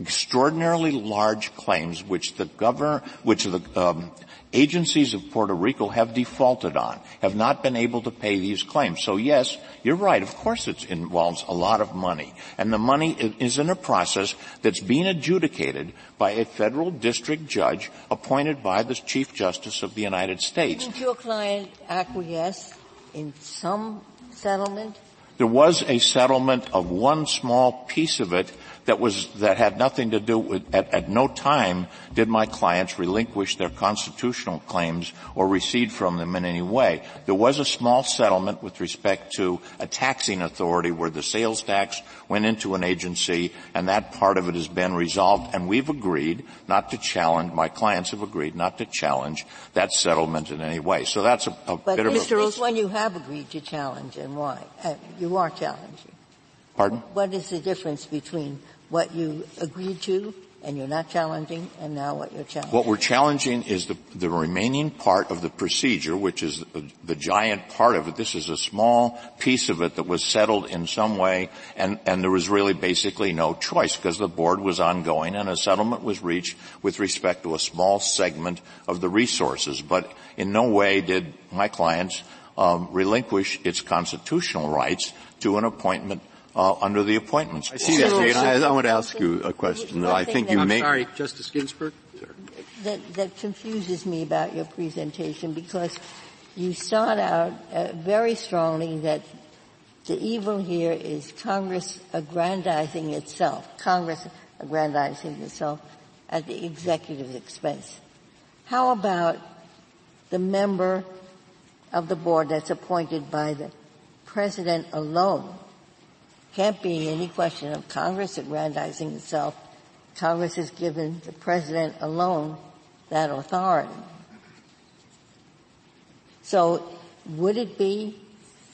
extraordinarily large claims which the governor, which the um, agencies of Puerto Rico have defaulted on, have not been able to pay these claims. So yes, you're right. Of course it involves a lot of money. And the money is in a process that's being adjudicated by a federal district judge appointed by the Chief Justice of the United States. Didn't your client acquiesce in some settlement? There was a settlement of one small piece of it that was, that had nothing to do with, at, at no time did my clients relinquish their constitutional claims or recede from them in any way. There was a small settlement with respect to a taxing authority where the sales tax went into an agency and that part of it has been resolved and we've agreed not to challenge, my clients have agreed not to challenge that settlement in any way. So that's a, a but bit of a... Mr. This when you have agreed to challenge and why? Uh, you are challenging. Pardon? What is the difference between what you agreed to and you're not challenging, and now what you're challenging? What we're challenging is the, the remaining part of the procedure, which is the, the, giant part of it. This is a small piece of it that was settled in some way, and, and there was really basically no choice because the board was ongoing and a settlement was reached with respect to a small segment of the resources. But in no way did my clients um, relinquish its constitutional rights to an appointment uh, under the appointments I see that, Jane. I, I want to ask you a question that I think you I'm may. sorry, Justice Ginsburg. That, that confuses me about your presentation because you start out uh, very strongly that the evil here is Congress aggrandizing itself, Congress aggrandizing itself at the executive's expense. How about the member of the board that's appointed by the president alone can't be any question of Congress aggrandizing itself. Congress has given the President alone that authority. So would it be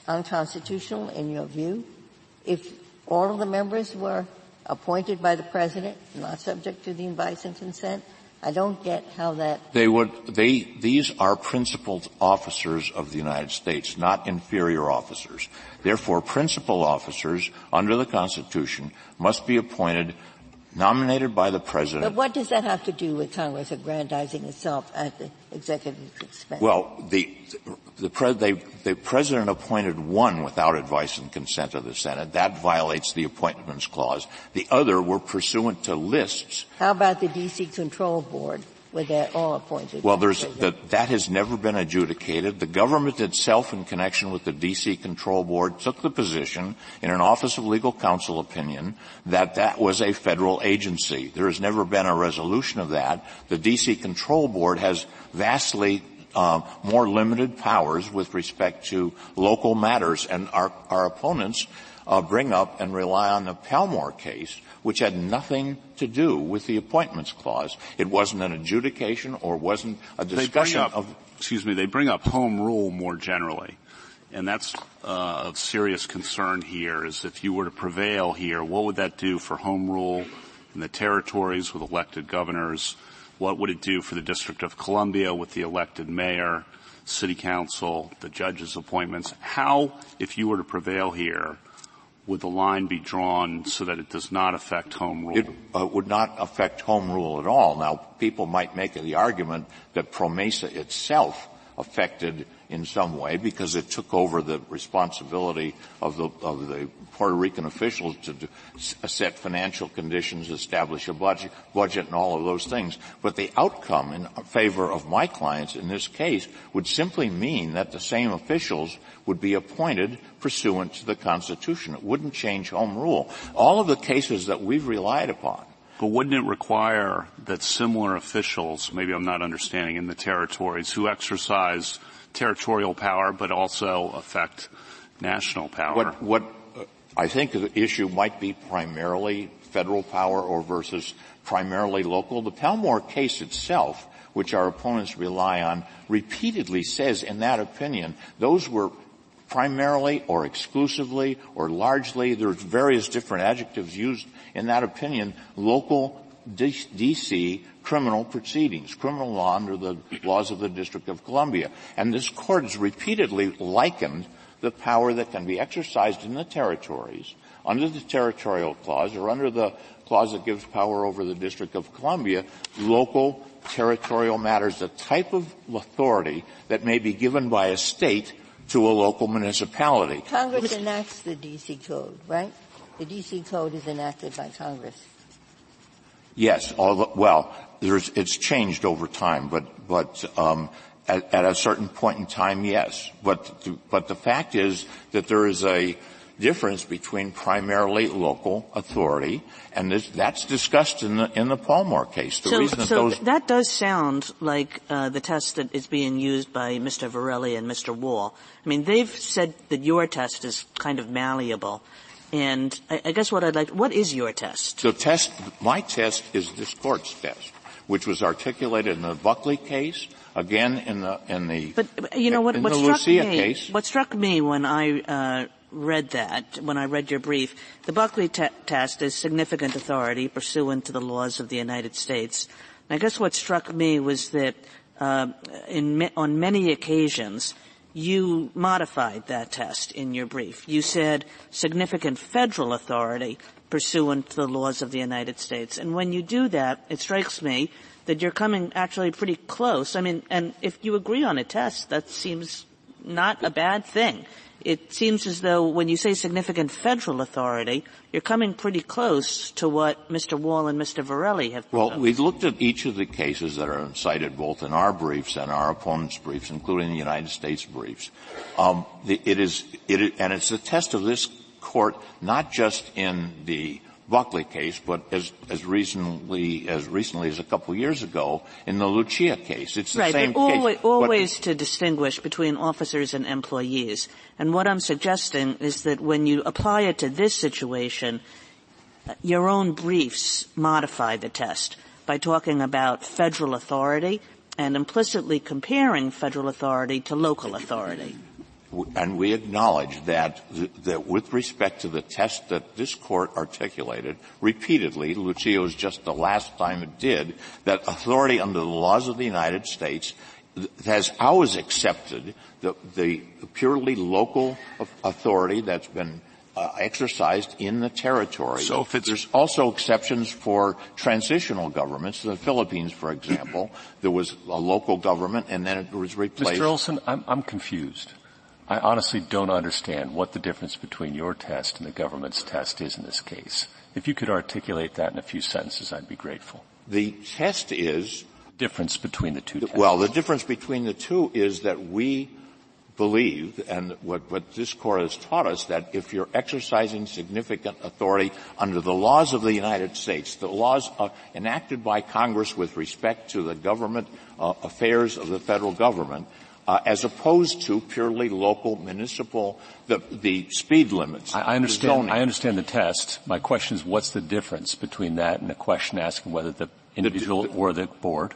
unconstitutional in your view if all of the members were appointed by the President, not subject to the advice and consent I don't get how that. They would. They. These are principal officers of the United States, not inferior officers. Therefore, principal officers under the Constitution must be appointed nominated by the president. But what does that have to do with Congress aggrandizing itself at the executive expense? Well, the the, pre- they, the president appointed one without advice and consent of the Senate. That violates the appointments clause. The other were pursuant to lists. How about the DC Control Board? Were they're all appointed. Well, there's that that has never been adjudicated. The government itself, in connection with the D.C. Control Board, took the position in an Office of Legal Counsel opinion that that was a federal agency. There has never been a resolution of that. The D.C. Control Board has vastly uh, more limited powers with respect to local matters, and our, our opponents uh, bring up and rely on the Palmore case, which had nothing to do with the appointments clause. It wasn't an adjudication or wasn't a discussion up, of. Excuse me. They bring up home rule more generally, and that's uh, of serious concern here. Is if you were to prevail here, what would that do for home rule in the territories with elected governors? What would it do for the District of Columbia with the elected mayor, city council, the judges' appointments? How, if you were to prevail here, would the line be drawn so that it does not affect home rule? It uh, would not affect home rule at all. Now, people might make the argument that PROMESA itself affected in some way because it took over the responsibility of the, of the Puerto Rican officials to do, set financial conditions, establish a budget, budget and all of those things. But the outcome in favor of my clients in this case would simply mean that the same officials would be appointed pursuant to the Constitution. It wouldn't change home rule. All of the cases that we've relied upon but wouldn't it require that similar officials, maybe I'm not understanding, in the territories who exercise territorial power but also affect national power? What, what I think the issue might be primarily federal power or versus primarily local. The Palmore case itself, which our opponents rely on, repeatedly says in that opinion those were primarily or exclusively or largely, there's various different adjectives used in that opinion, local D.C. criminal proceedings, criminal law under the laws of the District of Columbia. And this court has repeatedly likened the power that can be exercised in the territories under the territorial clause or under the clause that gives power over the District of Columbia, local territorial matters, the type of authority that may be given by a state to a local municipality. Congress enacts the D.C. Code, right? The D.C. Code is enacted by Congress. Yes, the, well, it's changed over time, but but um, at, at, a certain point in time, yes. But but the fact is that there is a difference between primarily local authority, and this, that's discussed in the in the Palmore case. The so, reason that so that does sound like uh, the test that is being used by Mr. Verrilli and Mr. Wall. I mean, they've said that your test is kind of malleable. And I, I guess what I'd like, what is your test? The test, my test is this court's test, which was articulated in the Buckley case, again in the in the but you know what, what struck Lucia me, case. What struck me when I uh, read that, when I read your brief, the Buckley te- test is significant authority pursuant to the laws of the United States. And I guess what struck me was that uh, in, on many occasions you modified that test in your brief. You said significant federal authority pursuant to the laws of the United States. And when you do that, it strikes me that you're coming actually pretty close. I mean, and if you agree on a test, that seems not a bad thing. It seems as though when you say significant federal authority, you're coming pretty close to what Mr. Wall and Mr. Verrilli have Well, we've looked at each of the cases that are cited both in our briefs and our opponents' briefs, including the United States briefs. Um, the, it is, it and it's a test of this court, not just in the Buckley case, but as, as recently as recently as a couple of years ago in the Lucia case. It's the right, same but always, case. always to distinguish between officers and employees. And what I'm suggesting is that when you apply it to this situation, your own briefs modify the test by talking about federal authority and implicitly comparing federal authority to local authority and we acknowledge that, that with respect to the test that this court articulated repeatedly, Lucia was just the last time it did, that authority under the laws of the United States has always accepted the, the purely local authority that's been uh, exercised in the territory. So if there's also exceptions for transitional governments. In the Philippines, for example, there was a local government and then it was replaced. Mr. Olson, I'm, I'm confused. I honestly don't understand what the difference between your test and the government's test is in this case. If you could articulate that in a few sentences, I'd be grateful. The test is difference between the two. Tests. Well, the difference between the two is that we believe, and what, what this court has taught us, that if you're exercising significant authority under the laws of the United States, the laws uh, enacted by Congress with respect to the government uh, affairs of the federal government, uh, as opposed to purely local municipal the, the speed limits. I, I understand. I understand the test. My question is, what's the difference between that and a question asking whether the individual the, the, or the board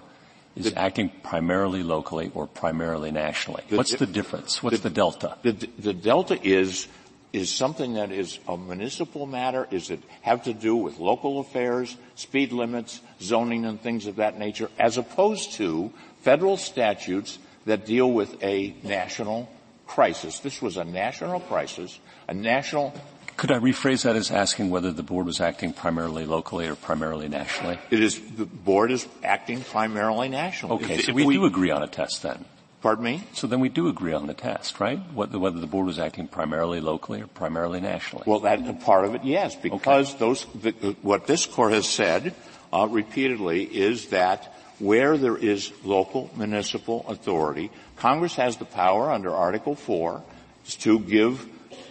is acting primarily locally or primarily nationally? What's the difference? What's the, delta? The, the delta is is something that is a municipal matter? Is it have to do with local affairs, speed limits, zoning, and things of that nature, as opposed to federal statutes that deal with a national crisis. This was a national crisis, a national could I rephrase that as asking whether the board was acting primarily locally or primarily nationally? It is, the board is acting primarily nationally. Okay, if, so we, we, do agree on a test then. Pardon me? So then we do agree on the test, right? Whether, whether the board was acting primarily locally or primarily nationally. Well, that part of it, yes, because okay. those, the, what this court has said uh, repeatedly is that where there is local municipal authority, Congress has the power under Article 4 to give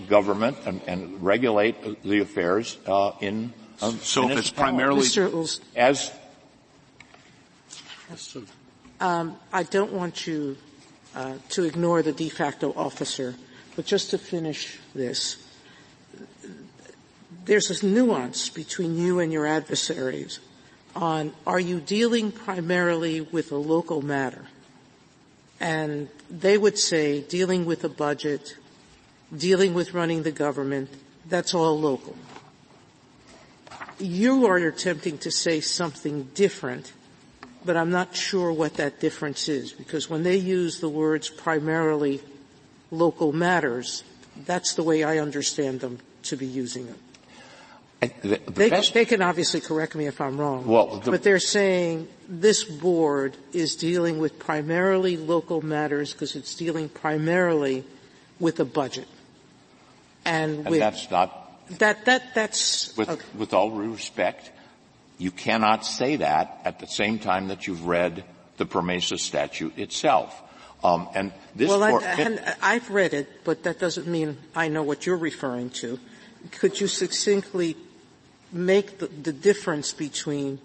government and, and regulate the affairs uh, in um, so it's primarily as um, I don't want you uh, to ignore the de facto officer, but just to finish this, there's this nuance between you and your adversaries on are you dealing primarily with a local matter? And they would say dealing with a budget, dealing with running the government, that's all local. You are attempting to say something different, but I'm not sure what that difference is because when they use the words primarily local matters, that's the way I understand them to be using them. The, the they, can obviously correct me if I'm wrong. Well, the, but they're saying this board is dealing with primarily local matters because it's dealing primarily with a budget. And, and with, that's not that that that's with, okay. with all respect, you cannot say that at the same time that you've read the PROMESA statute itself. Um, and this well, court, I, I've read it, but that doesn't mean I know what you're referring to. Could you succinctly make the, the difference between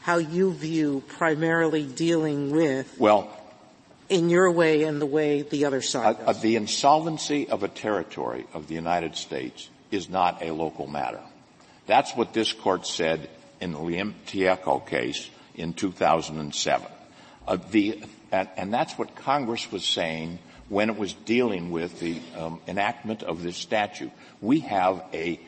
how you view primarily dealing with well, in your way and the way the other side uh, uh, the insolvency of a territory of the United States is not a local matter. That's what this court said in the Liam Tieco case in 2007. Uh, the, and, and, that's what Congress was saying when it was dealing with the um, enactment of this statute. We have a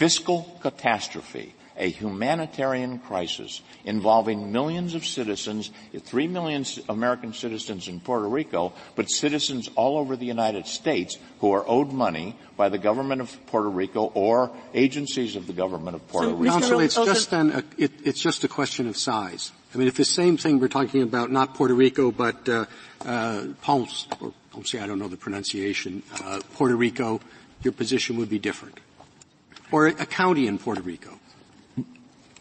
fiscal catastrophe a humanitarian crisis involving millions of citizens, three million American citizens in Puerto Rico, but citizens all over the United States who are owed money by the government of Puerto Rico or agencies of the government of Puerto so, Rico. Counsel, it's just then a, it, it's just a question of size. I mean, if the same thing we're talking about, not Puerto Rico, but uh, uh, Ponce, or Ponce, I don't know the pronunciation, uh, Puerto Rico, your position would be different. Or a county in Puerto Rico.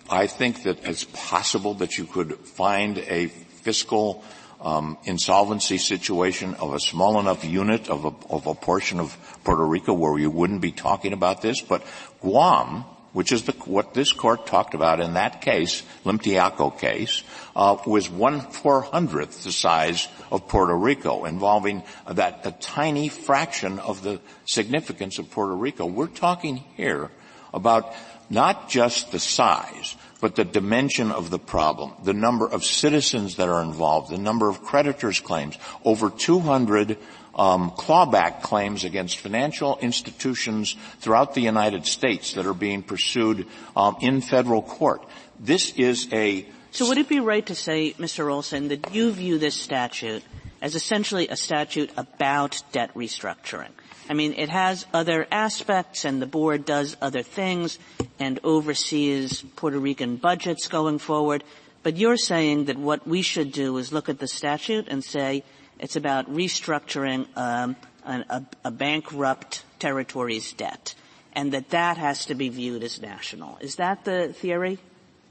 I think that it's possible that you could find a fiscal um, insolvency situation of a small enough unit of a, of a portion of Puerto Rico where you wouldn't be talking about this. But Guam, which is the, what this court talked about in that case, Limtiaco case, uh, was one four hundredth the size of Puerto Rico, involving that a tiny fraction of the significance of Puerto Rico. We're talking here about not just the size, but the dimension of the problem, the number of citizens that are involved, the number of creditors' claims, over 200 um, clawback claims against financial institutions throughout the United States that are being pursued um, in federal court. This is a so would it be right to say, Mr. Olson, that you view this statute as essentially a statute about debt restructuring? I mean, it has other aspects and the board does other things and oversees Puerto Rican budgets going forward. But you're saying that what we should do is look at the statute and say it's about restructuring um, an, a, a bankrupt territory's debt and that that has to be viewed as national. Is that the theory?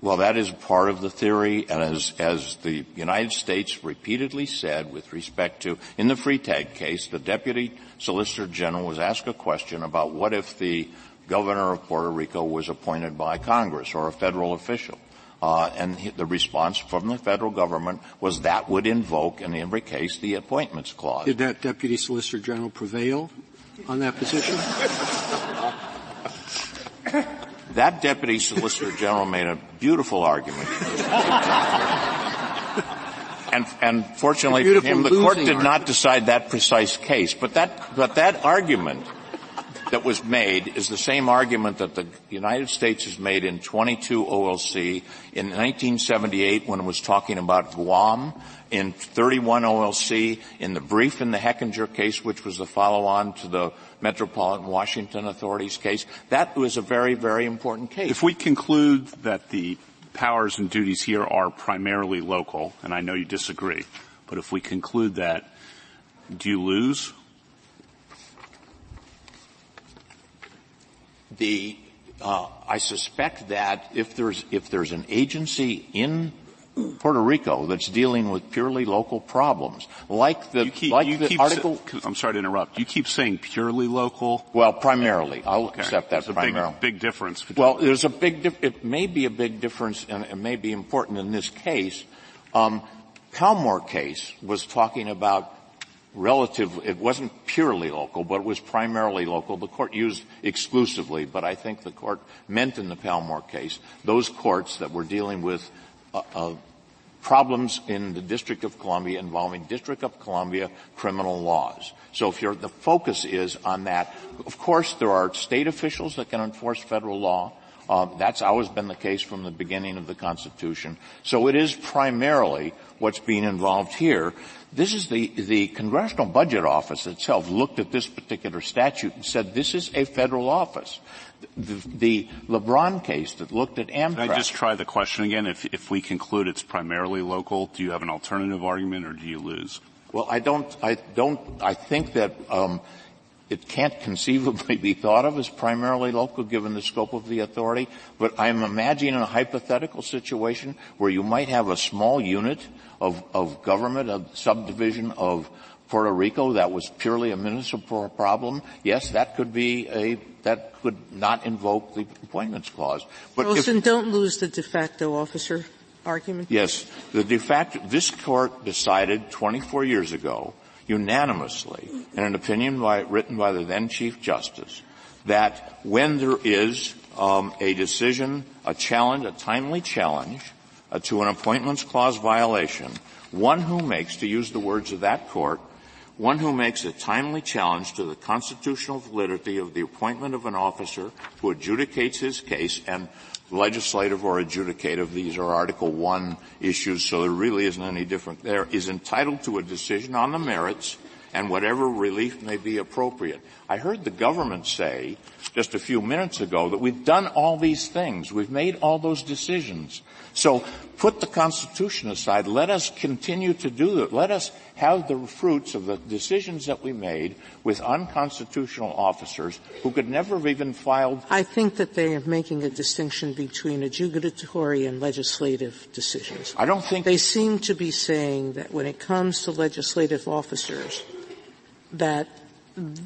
Well, that is part of the theory, and as, as the United States repeatedly said with respect to, in the Freytag case, the Deputy Solicitor General was asked a question about what if the governor of Puerto Rico was appointed by Congress or a federal official. Uh, and the response from the federal government was that would invoke, in every case, the appointments clause. Did that Deputy Solicitor General prevail on that position? That Deputy Solicitor General made a beautiful argument. [LAUGHS] and, and fortunately for him, the court did argument. not decide that precise case. But that, but that argument that was made is the same argument that the United States has made in 22 OLC in 1978 when it was talking about Guam, in 31 OLC, in the brief in the Hechinger case, which was the follow-on to the Metropolitan Washington Authority's case. That was a very, very important case. If we conclude that the powers and duties here are primarily local, and I know you disagree, but if we conclude that, do you lose? The, uh, I suspect that if there's, if there's an agency in Puerto Rico that's dealing with purely local problems, like the, keep, like the article. I'm sorry to interrupt. You keep saying purely local. Well, primarily. I'll okay. accept that There's primarily. a big, big difference. well, there's a big, dif- it may be a big difference and it may be important in this case. Um, Palmore case was talking about relative, it wasn't purely local, but it was primarily local. The court used exclusively, but I think the court meant in the Palmore case, those courts that were dealing with uh, uh, problems in the District of Columbia involving District of Columbia criminal laws. So if the focus is on that, of course there are state officials that can enforce federal law. Um, that's always been the case from the beginning of the Constitution. So it is primarily what's being involved here. This is the, the Congressional Budget Office itself looked at this particular statute and said this is a federal office. The, the LeBron case that looked at Amtrak. Can I just try the question again? If, if we conclude it's primarily local, do you have an alternative argument or do you lose? Well, I don't, I don't, I think that, um, it can't conceivably be thought of as primarily local given the scope of the authority, but I'm imagining a hypothetical situation where you might have a small unit of, of government, a subdivision of Puerto Rico that was purely a municipal problem. Yes, that could be a, that could not invoke the appointments clause. But Wilson, if, don't lose the de facto officer argument. Yes, the de facto, this court decided 24 years ago unanimously in an opinion by, written by the then Chief Justice that when there is um, a decision, a challenge, a timely challenge uh, to an appointments clause violation, one who makes, to use the words of that court, one who makes a timely challenge to the constitutional validity of the appointment of an officer who adjudicates his case and legislative or adjudicative, these are Article 1 issues, so there really isn't any difference there, is entitled to a decision on the merits and whatever relief may be appropriate. I heard the government say just a few minutes ago that we've done all these things. We've made all those decisions. So put the Constitution aside. Let us continue to do that. Let us have the fruits of the decisions that we made with unconstitutional officers who could never have even filed. I think that they are making a distinction between adjudicatory and legislative decisions. I don't think they seem to be saying that when it comes to legislative officers, that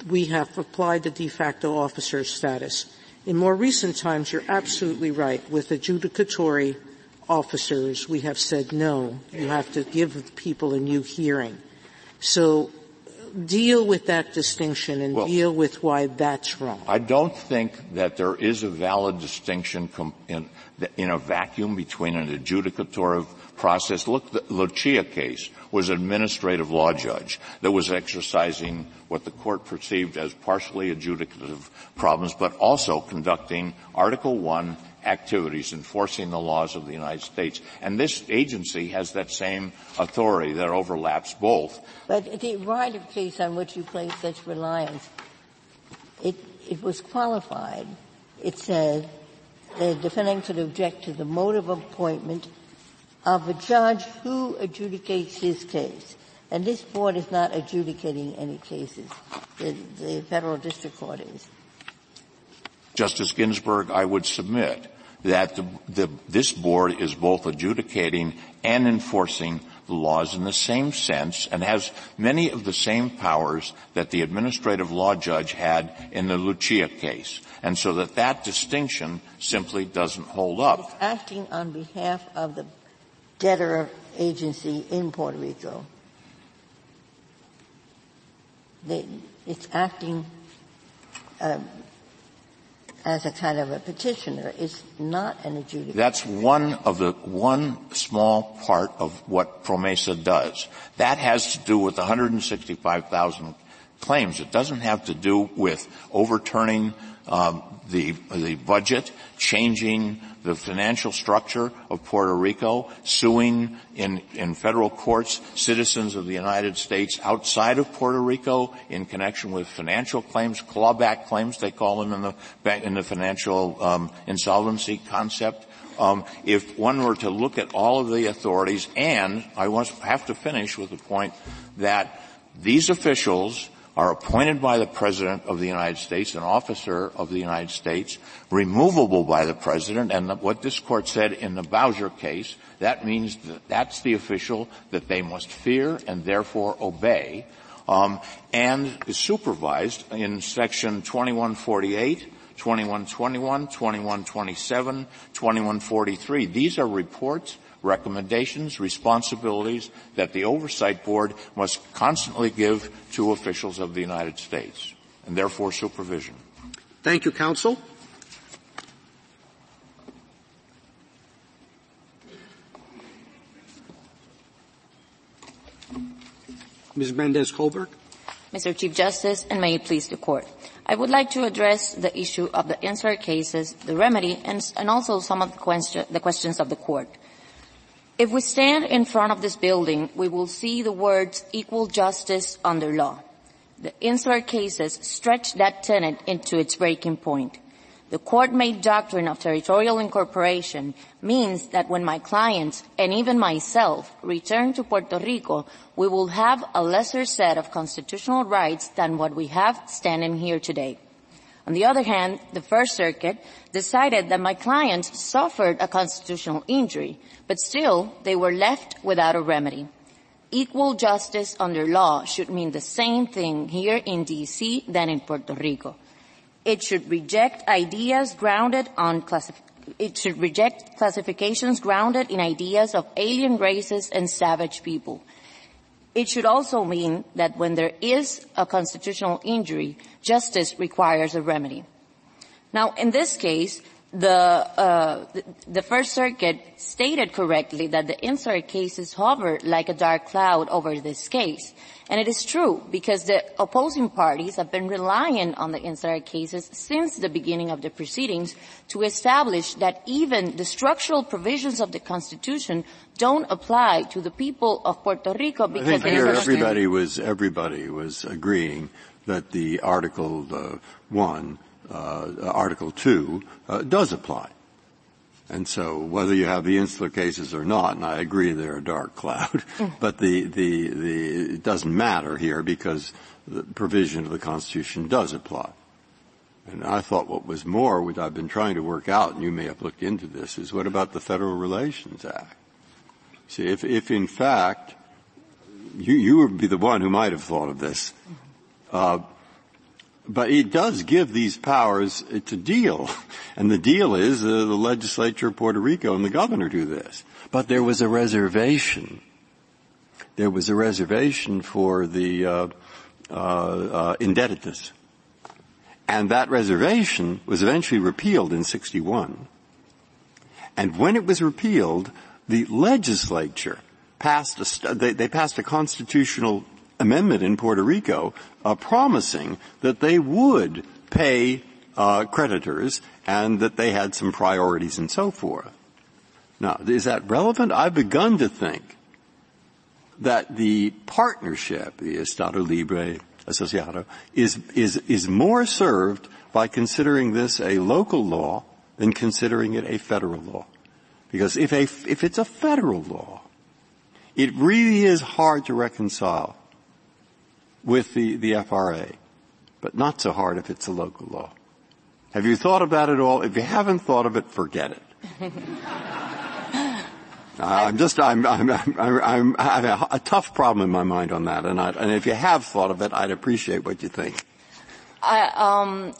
we have applied the de facto officer status. In more recent times, you're absolutely right. With adjudicatory officers, we have said no, you have to give people a new hearing. So deal with that distinction and well, deal with why that's wrong. I don't think that there is a valid distinction in, in a vacuum between an adjudicatory process. Look, the Lucia case was an administrative law judge that was exercising what the court perceived as partially adjudicative problems, but also conducting Article 1 activities enforcing the laws of the United States. And this agency has that same authority that overlaps both. But the Ryder case on which you place such reliance, it, it was qualified. It said the defendant could object to the mode of appointment of a judge who adjudicates his case. And this board is not adjudicating any cases. The, the federal district court is. Justice Ginsburg, I would submit that the, the, this board is both adjudicating and enforcing the laws in the same sense and has many of the same powers that the administrative law judge had in the Lucia case. And so that that distinction simply doesn't hold up. It's acting on behalf of the debtor agency in Puerto Rico. They, it's acting um, as a kind of a petitioner is not an adjudicator. That's one of the, one small part of what PROMESA does. That has to do with 165,000 claims. It doesn't have to do with overturning um, the, the budget, changing the financial structure of Puerto Rico, suing in, in federal courts citizens of the United States outside of Puerto Rico in connection with financial claims, clawback claims, they call them in the, in the financial um, insolvency concept. Um, if one were to look at all of the authorities, and I have to finish with the point that these officials are appointed by the President of the United States, an officer of the United States, removable by the President, and what this Court said in the Bowser case, that means that that's the official that they must fear and therefore obey, um, and is supervised in Section 2148, 2121, 2127, 2143. These are reports recommendations, responsibilities that the oversight board must constantly give to officials of the United States, and therefore supervision. Thank you, counsel. Ms. Mendez-Colberg. Mr. Chief Justice, and may it please the Court. I would like to address the issue of the insular cases, the remedy, and, and also some of the, question, the questions of the Court. If we stand in front of this building, we will see the words equal justice under law. The insular cases stretch that tenet into its breaking point. The court-made doctrine of territorial incorporation means that when my clients, and even myself, return to Puerto Rico, we will have a lesser set of constitutional rights than what we have standing here today. On the other hand, the First Circuit decided that my clients suffered a constitutional injury, but still they were left without a remedy. Equal justice under law should mean the same thing here in DC than in Puerto Rico. It should reject ideas grounded on it should reject classifications grounded in ideas of alien races and savage people. It should also mean that when there is a constitutional injury, justice requires a remedy. Now, in this case, the, uh, the, First Circuit stated correctly that the insular cases hover like a dark cloud over this case. And it is true because the opposing parties have been relying on the insular cases since the beginning of the proceedings to establish that even the structural provisions of the Constitution don't apply to the people of Puerto Rico because I think here everybody was everybody was agreeing that the Article uh, One uh, Article 2 uh, does apply. And so whether you have the insular cases or not, and I agree they're a dark cloud, [LAUGHS] [LAUGHS] but the, the, the, it doesn't matter here because the provision of the Constitution does apply. And I thought what was more, which I've been trying to work out, and you may have looked into this, is what about the Federal Relations Act? See, if, if in fact, you, you would be the one who might have thought of this, uh, but it does give these powers, to deal. [LAUGHS] And the deal is uh, the legislature of Puerto Rico and the governor do this. But there was a reservation. There was a reservation for the uh, uh, uh indebtedness. And that reservation was eventually repealed in 61. And when it was repealed, the legislature passed a, they, they passed a constitutional amendment in Puerto Rico uh, promising that they would pay uh, creditors and that they had some priorities and so forth. Now, is that relevant? I've begun to think that the partnership, the Estado Libre Asociado, is, is, is more served by considering this a local law than considering it a federal law. Because if, a, if it's a federal law, it really is hard to reconcile with the, the FRA, but not so hard if it's a local law. Have you thought of that at all? If you haven't thought of it, forget it. [LAUGHS] I'm just, I'm, I'm, I'm, I'm, I have a, a, tough problem in my mind on that, and, I, and if you have thought of it, I'd appreciate what you think. I, um,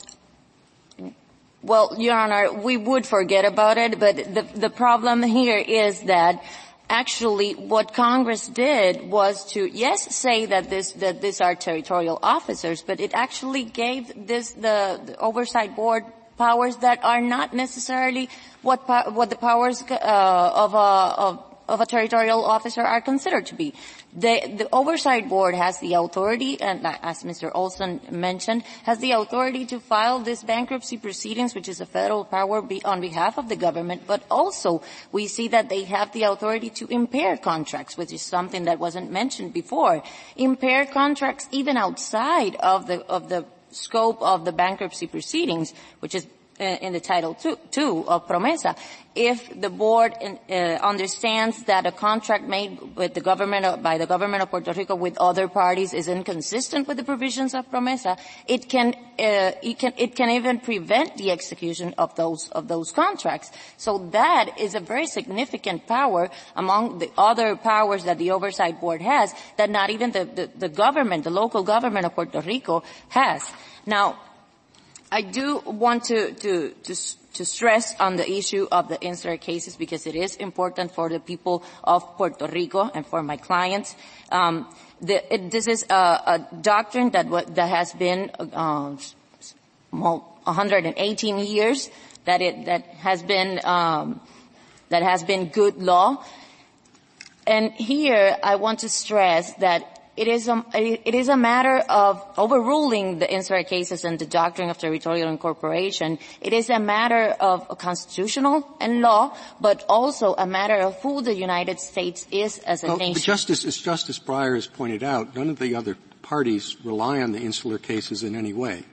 well, Your Honor, we would forget about it, but the, the problem here is that actually what Congress did was to, yes, say that this, that these are territorial officers, but it actually gave this, the, the oversight board powers that are not necessarily what, what the powers uh, of, a, of of a territorial officer are considered to be. The, the, oversight board has the authority, and as Mr. Olson mentioned, has the authority to file this bankruptcy proceedings, which is a federal power be, on behalf of the government, but also we see that they have the authority to impair contracts, which is something that wasn't mentioned before. Impair contracts even outside of the, of the scope of the bankruptcy proceedings, which is in the Title two of PROMESA, if the board uh, understands that a contract made with the government of, by the government of Puerto Rico with other parties is inconsistent with the provisions of PROMESA, it can uh, it can it can even prevent the execution of those of those contracts. So that is a very significant power among the other powers that the oversight board has that not even the, the, the government, the local government of Puerto Rico has. Now, I do want to, to, to, to stress on the issue of the insular cases because it is important for the people of Puerto Rico and for my clients. Um, the, it, this is a, a, doctrine that, that has been uh, 118 years that it that has been um, that has been good law. And here I want to stress that it is a, it is a matter of overruling the insular cases and the doctrine of territorial incorporation. It is a matter of constitutional and law, but also a matter of who the United States is as a well, nation. Justice, as Justice Breyer has pointed out, none of the other parties rely on the insular cases in any way.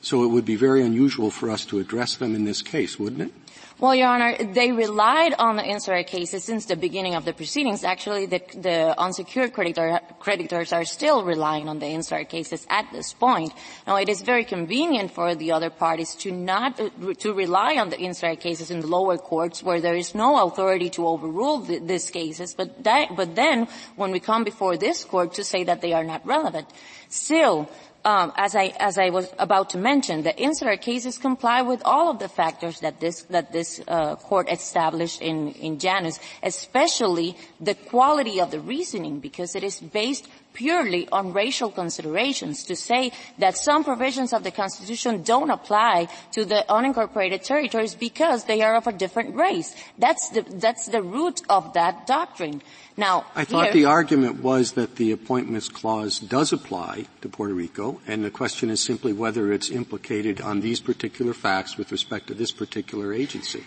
So it would be very unusual for us to address them in this case, wouldn't it? Well, Your Honor, they relied on the insular cases since the beginning of the proceedings. Actually, the, the unsecured creditor, creditors are still relying on the insular cases at this point. Now, it is very convenient for the other parties to not to rely on the insular cases in the lower courts, where there is no authority to overrule the, these cases. But that, but then, when we come before this court to say that they are not relevant, still um, as I as I was about to mention, the insular cases comply with all of the factors that this that this uh, court established in in Janus, especially the quality of the reasoning, because it is based purely on racial considerations. To say that some provisions of the Constitution don't apply to the unincorporated territories because they are of a different race. That's the that's the root of that doctrine. Now, I thought the argument was that the appointments clause does apply to Puerto Rico, and the question is simply whether it's implicated on these particular facts with respect to this particular agency.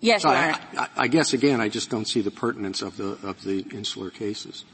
Yes, so I, I, I, guess again, I just don't see the pertinence of the of the insular cases.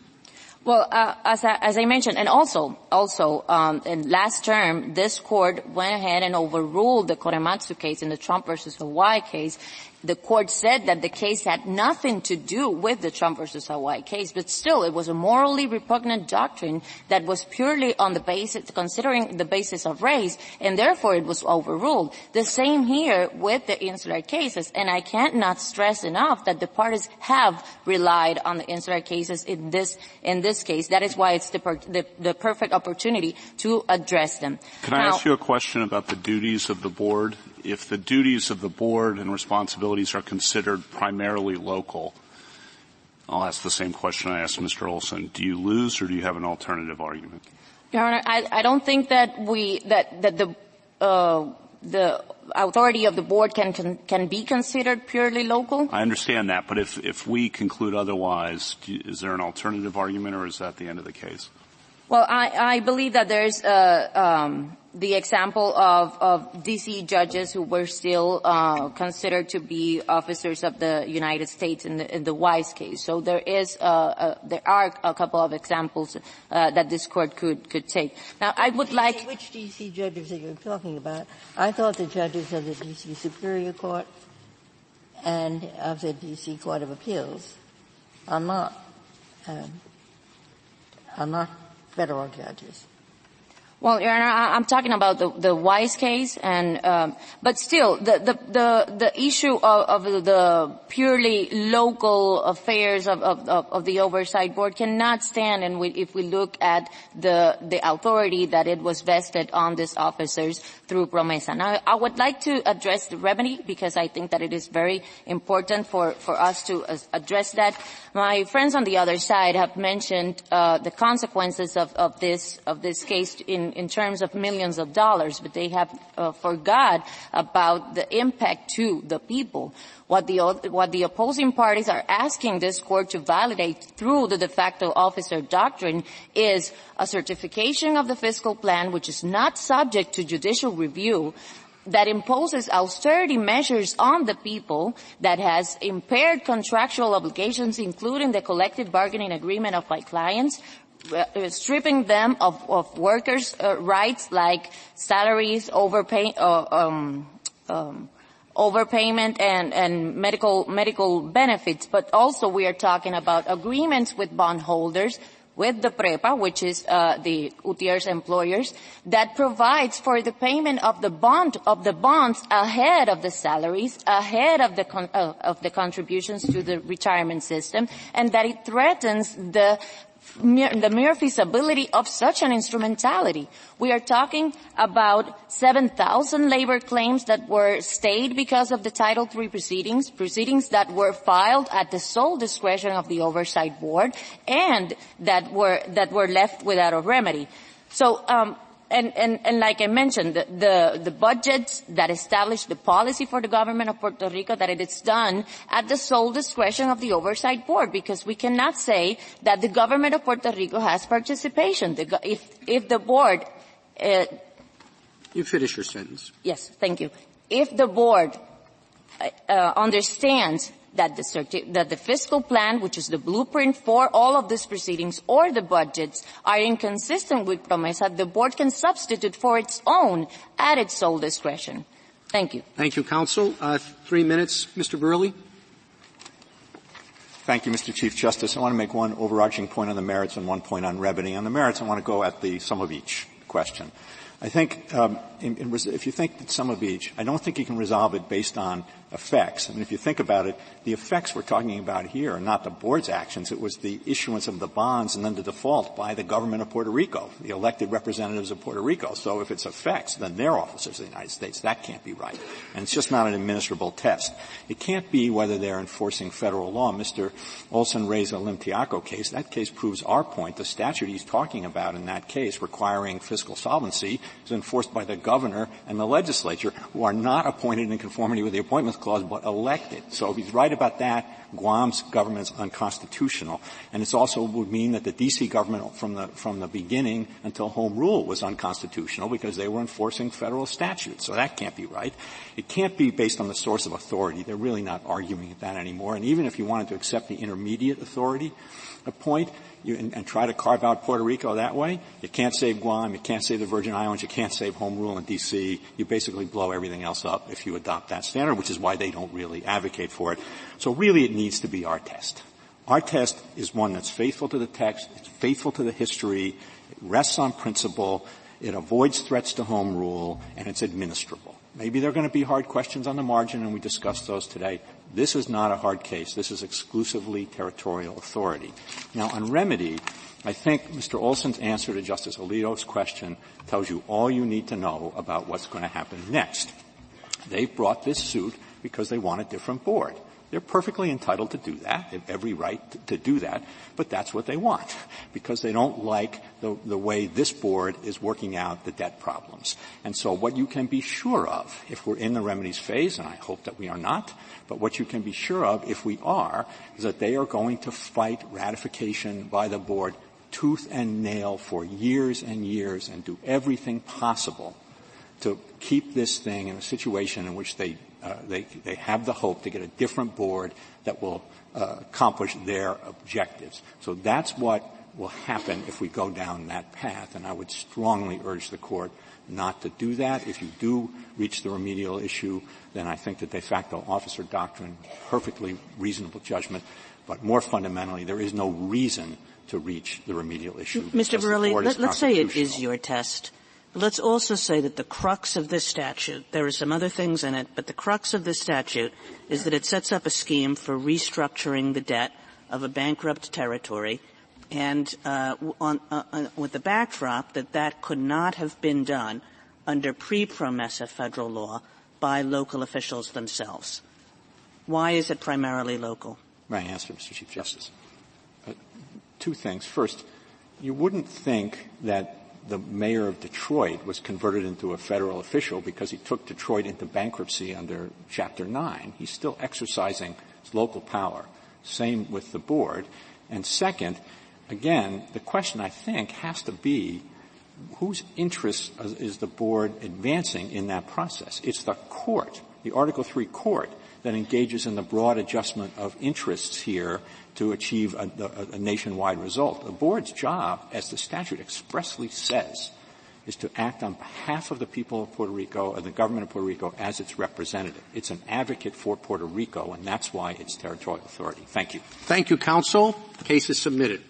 Well, uh, as, I, as I mentioned, and also, also, um, in last term, this court went ahead and overruled the Korematsu case in the Trump versus Hawaii case, the court said that the case had nothing to do with the Trump versus Hawaii case, but still it was a morally repugnant doctrine that was purely on the basis, considering the basis of race, and therefore it was overruled. The same here with the insular cases, and I can't not stress enough that the parties have relied on the insular cases in this, in this case. That is why it's the, per, the, the perfect opportunity to address them. Can I ask you a question about the duties of the board? if the duties of the board and responsibilities are considered primarily local, I'll ask the same question I asked Mr. Olson. Do you lose or do you have an alternative argument? Your Honor, I, I don't think that we, that, that the, uh, the authority of the board can, can, can be considered purely local. I understand that, but if, if we conclude otherwise, you, is there an alternative argument or is that the end of the case? Well, I, I believe that there's uh, um, the example of, of DC judges who were still uh, considered to be officers of the United States in the, in the Wise case. So there is, uh, there are a couple of examples uh, that this court could could take. Now, I would like which DC judges are you talking about? I thought the judges of the DC Superior Court and of the DC Court of Appeals are not um, are not federal judges. Well, Your Honor, I'm talking about the, the Wise case, and um, but still, the the the, the issue of, of, the purely local affairs of, of, of, the oversight board cannot stand, and we, if we look at the the authority that it was vested on these officers through Promesa. Now, I would like to address the remedy because I think that it is very important for for us to address that. My friends on the other side have mentioned uh, the consequences of, of this of this case in in, terms of millions of dollars, but they have uh, forgot about the impact to the people. What the, what the opposing parties are asking this court to validate through the de facto officer doctrine is a certification of the fiscal plan which is not subject to judicial review that imposes austerity measures on the people that has impaired contractual obligations including the collective bargaining agreement of my clients stripping them of, of workers' uh, rights like salaries, overpay, uh, um, um, overpayment and, and medical medical benefits, but also we are talking about agreements with bondholders with the PREPA, which is uh, the UTIER's employers, that provides for the payment of the bond of the bonds ahead of the salaries, ahead of the con- uh, of the contributions to the retirement system, and that it threatens the the mere feasibility of such an instrumentality. We are talking about 7,000 labor claims that were stayed because of the Title III proceedings, proceedings that were filed at the sole discretion of the Oversight Board, and that were, that were left without a remedy. So, um, and, and, and like I mentioned, the, the, the budgets that establish the policy for the government of Puerto Rico, that it is done at the sole discretion of the oversight board, because we cannot say that the government of Puerto Rico has participation. The, if, if the board, uh, you finish your sentence. Yes, thank you. If the board uh, understands that the, that the fiscal plan, which is the blueprint for all of these proceedings, or the budgets are inconsistent with PROMESA, the board can substitute for its own at its sole discretion. Thank you. Thank you, counsel. Uh, three minutes, Mr. Verrilli. Thank you, Mr. Chief Justice. I want to make one overarching point on the merits and one point on remedy. On the merits, I want to go at the sum of each question. I think um, in, in, if you think that some of each, I don't think you can resolve it based on effects. I mean, if you think about it, the effects we're talking about here are not the board's actions. It was the issuance of the bonds and then the default by the government of Puerto Rico, the elected representatives of Puerto Rico. So if it's effects, then they're officers of the United States. That can't be right. And it's just not an administrable test. It can't be whether they're enforcing federal law. Mr. Olson raised a Limtiaco case. That case proves our point. The statute he's talking about in that case requiring fiscal solvency is enforced by the governor and the legislature who are not appointed in conformity with the appointments clause but elected. So if he's right about that, Guam's government is unconstitutional. And it also would mean that the DC government from the, from the beginning until home rule was unconstitutional because they were enforcing federal statutes. So that can't be right. It can't be based on the source of authority. They're really not arguing that anymore. And even if you wanted to accept the intermediate authority a point, and, and, try to carve out Puerto Rico that way, you can't save Guam, you can't save the Virgin Islands, you can't save home rule in D.C. You basically blow everything else up if you adopt that standard, which is why they don't really advocate for it. So really it needs to be our test. Our test is one that's faithful to the text, it's faithful to the history, it rests on principle, it avoids threats to home rule, and it's administrable. Maybe there are going to be hard questions on the margin, and we discussed those today. This is not a hard case. This is exclusively territorial authority. Now, on remedy, I think Mr. Olson's answer to Justice Alito's question tells you all you need to know about what's going to happen next. They brought this suit because they want a different board. They're perfectly entitled to do that. They have every right to, do that, but that's what they want [LAUGHS] because they don't like the, the way this board is working out the debt problems. And so what you can be sure of, if we're in the remedies phase, and I hope that we are not, but what you can be sure of, if we are, is that they are going to fight ratification by the board tooth and nail for years and years and do everything possible to keep this thing in a situation in which they, they, they have the hope to get a different board that will uh, accomplish their objectives. So that's what will happen if we go down that path, and I would strongly urge the court not to do that. If you do reach the remedial issue, then I think that de facto officer doctrine, perfectly reasonable judgment, but more fundamentally, there is no reason to reach the remedial issue. Mr. Verrilli, let, us say it is your test. Let's also say that the crux of this statute, there are some other things in it, but the crux of this statute is that it sets up a scheme for restructuring the debt of a bankrupt territory and uh, on, uh, uh, with the backdrop that that could not have been done under pre-PROMESA federal law by local officials themselves. Why is it primarily local? My answer, Mr. Chief Justice. Uh, two things. First, you wouldn't think that the mayor of Detroit was converted into a federal official because he took Detroit into bankruptcy under Chapter 9. He's still exercising his local power. Same with the board. And second, again, the question I think has to be whose interest is the board advancing in that process? It's the court, the Article 3 court, that engages in the broad adjustment of interests here to achieve a, a, a nationwide result. The board's job, as the statute expressly says, is to act on behalf of the people of Puerto Rico and the government of Puerto Rico as its representative. It's an advocate for Puerto Rico, and that's why it's territorial authority. Thank you. Thank you, counsel. The case is submitted.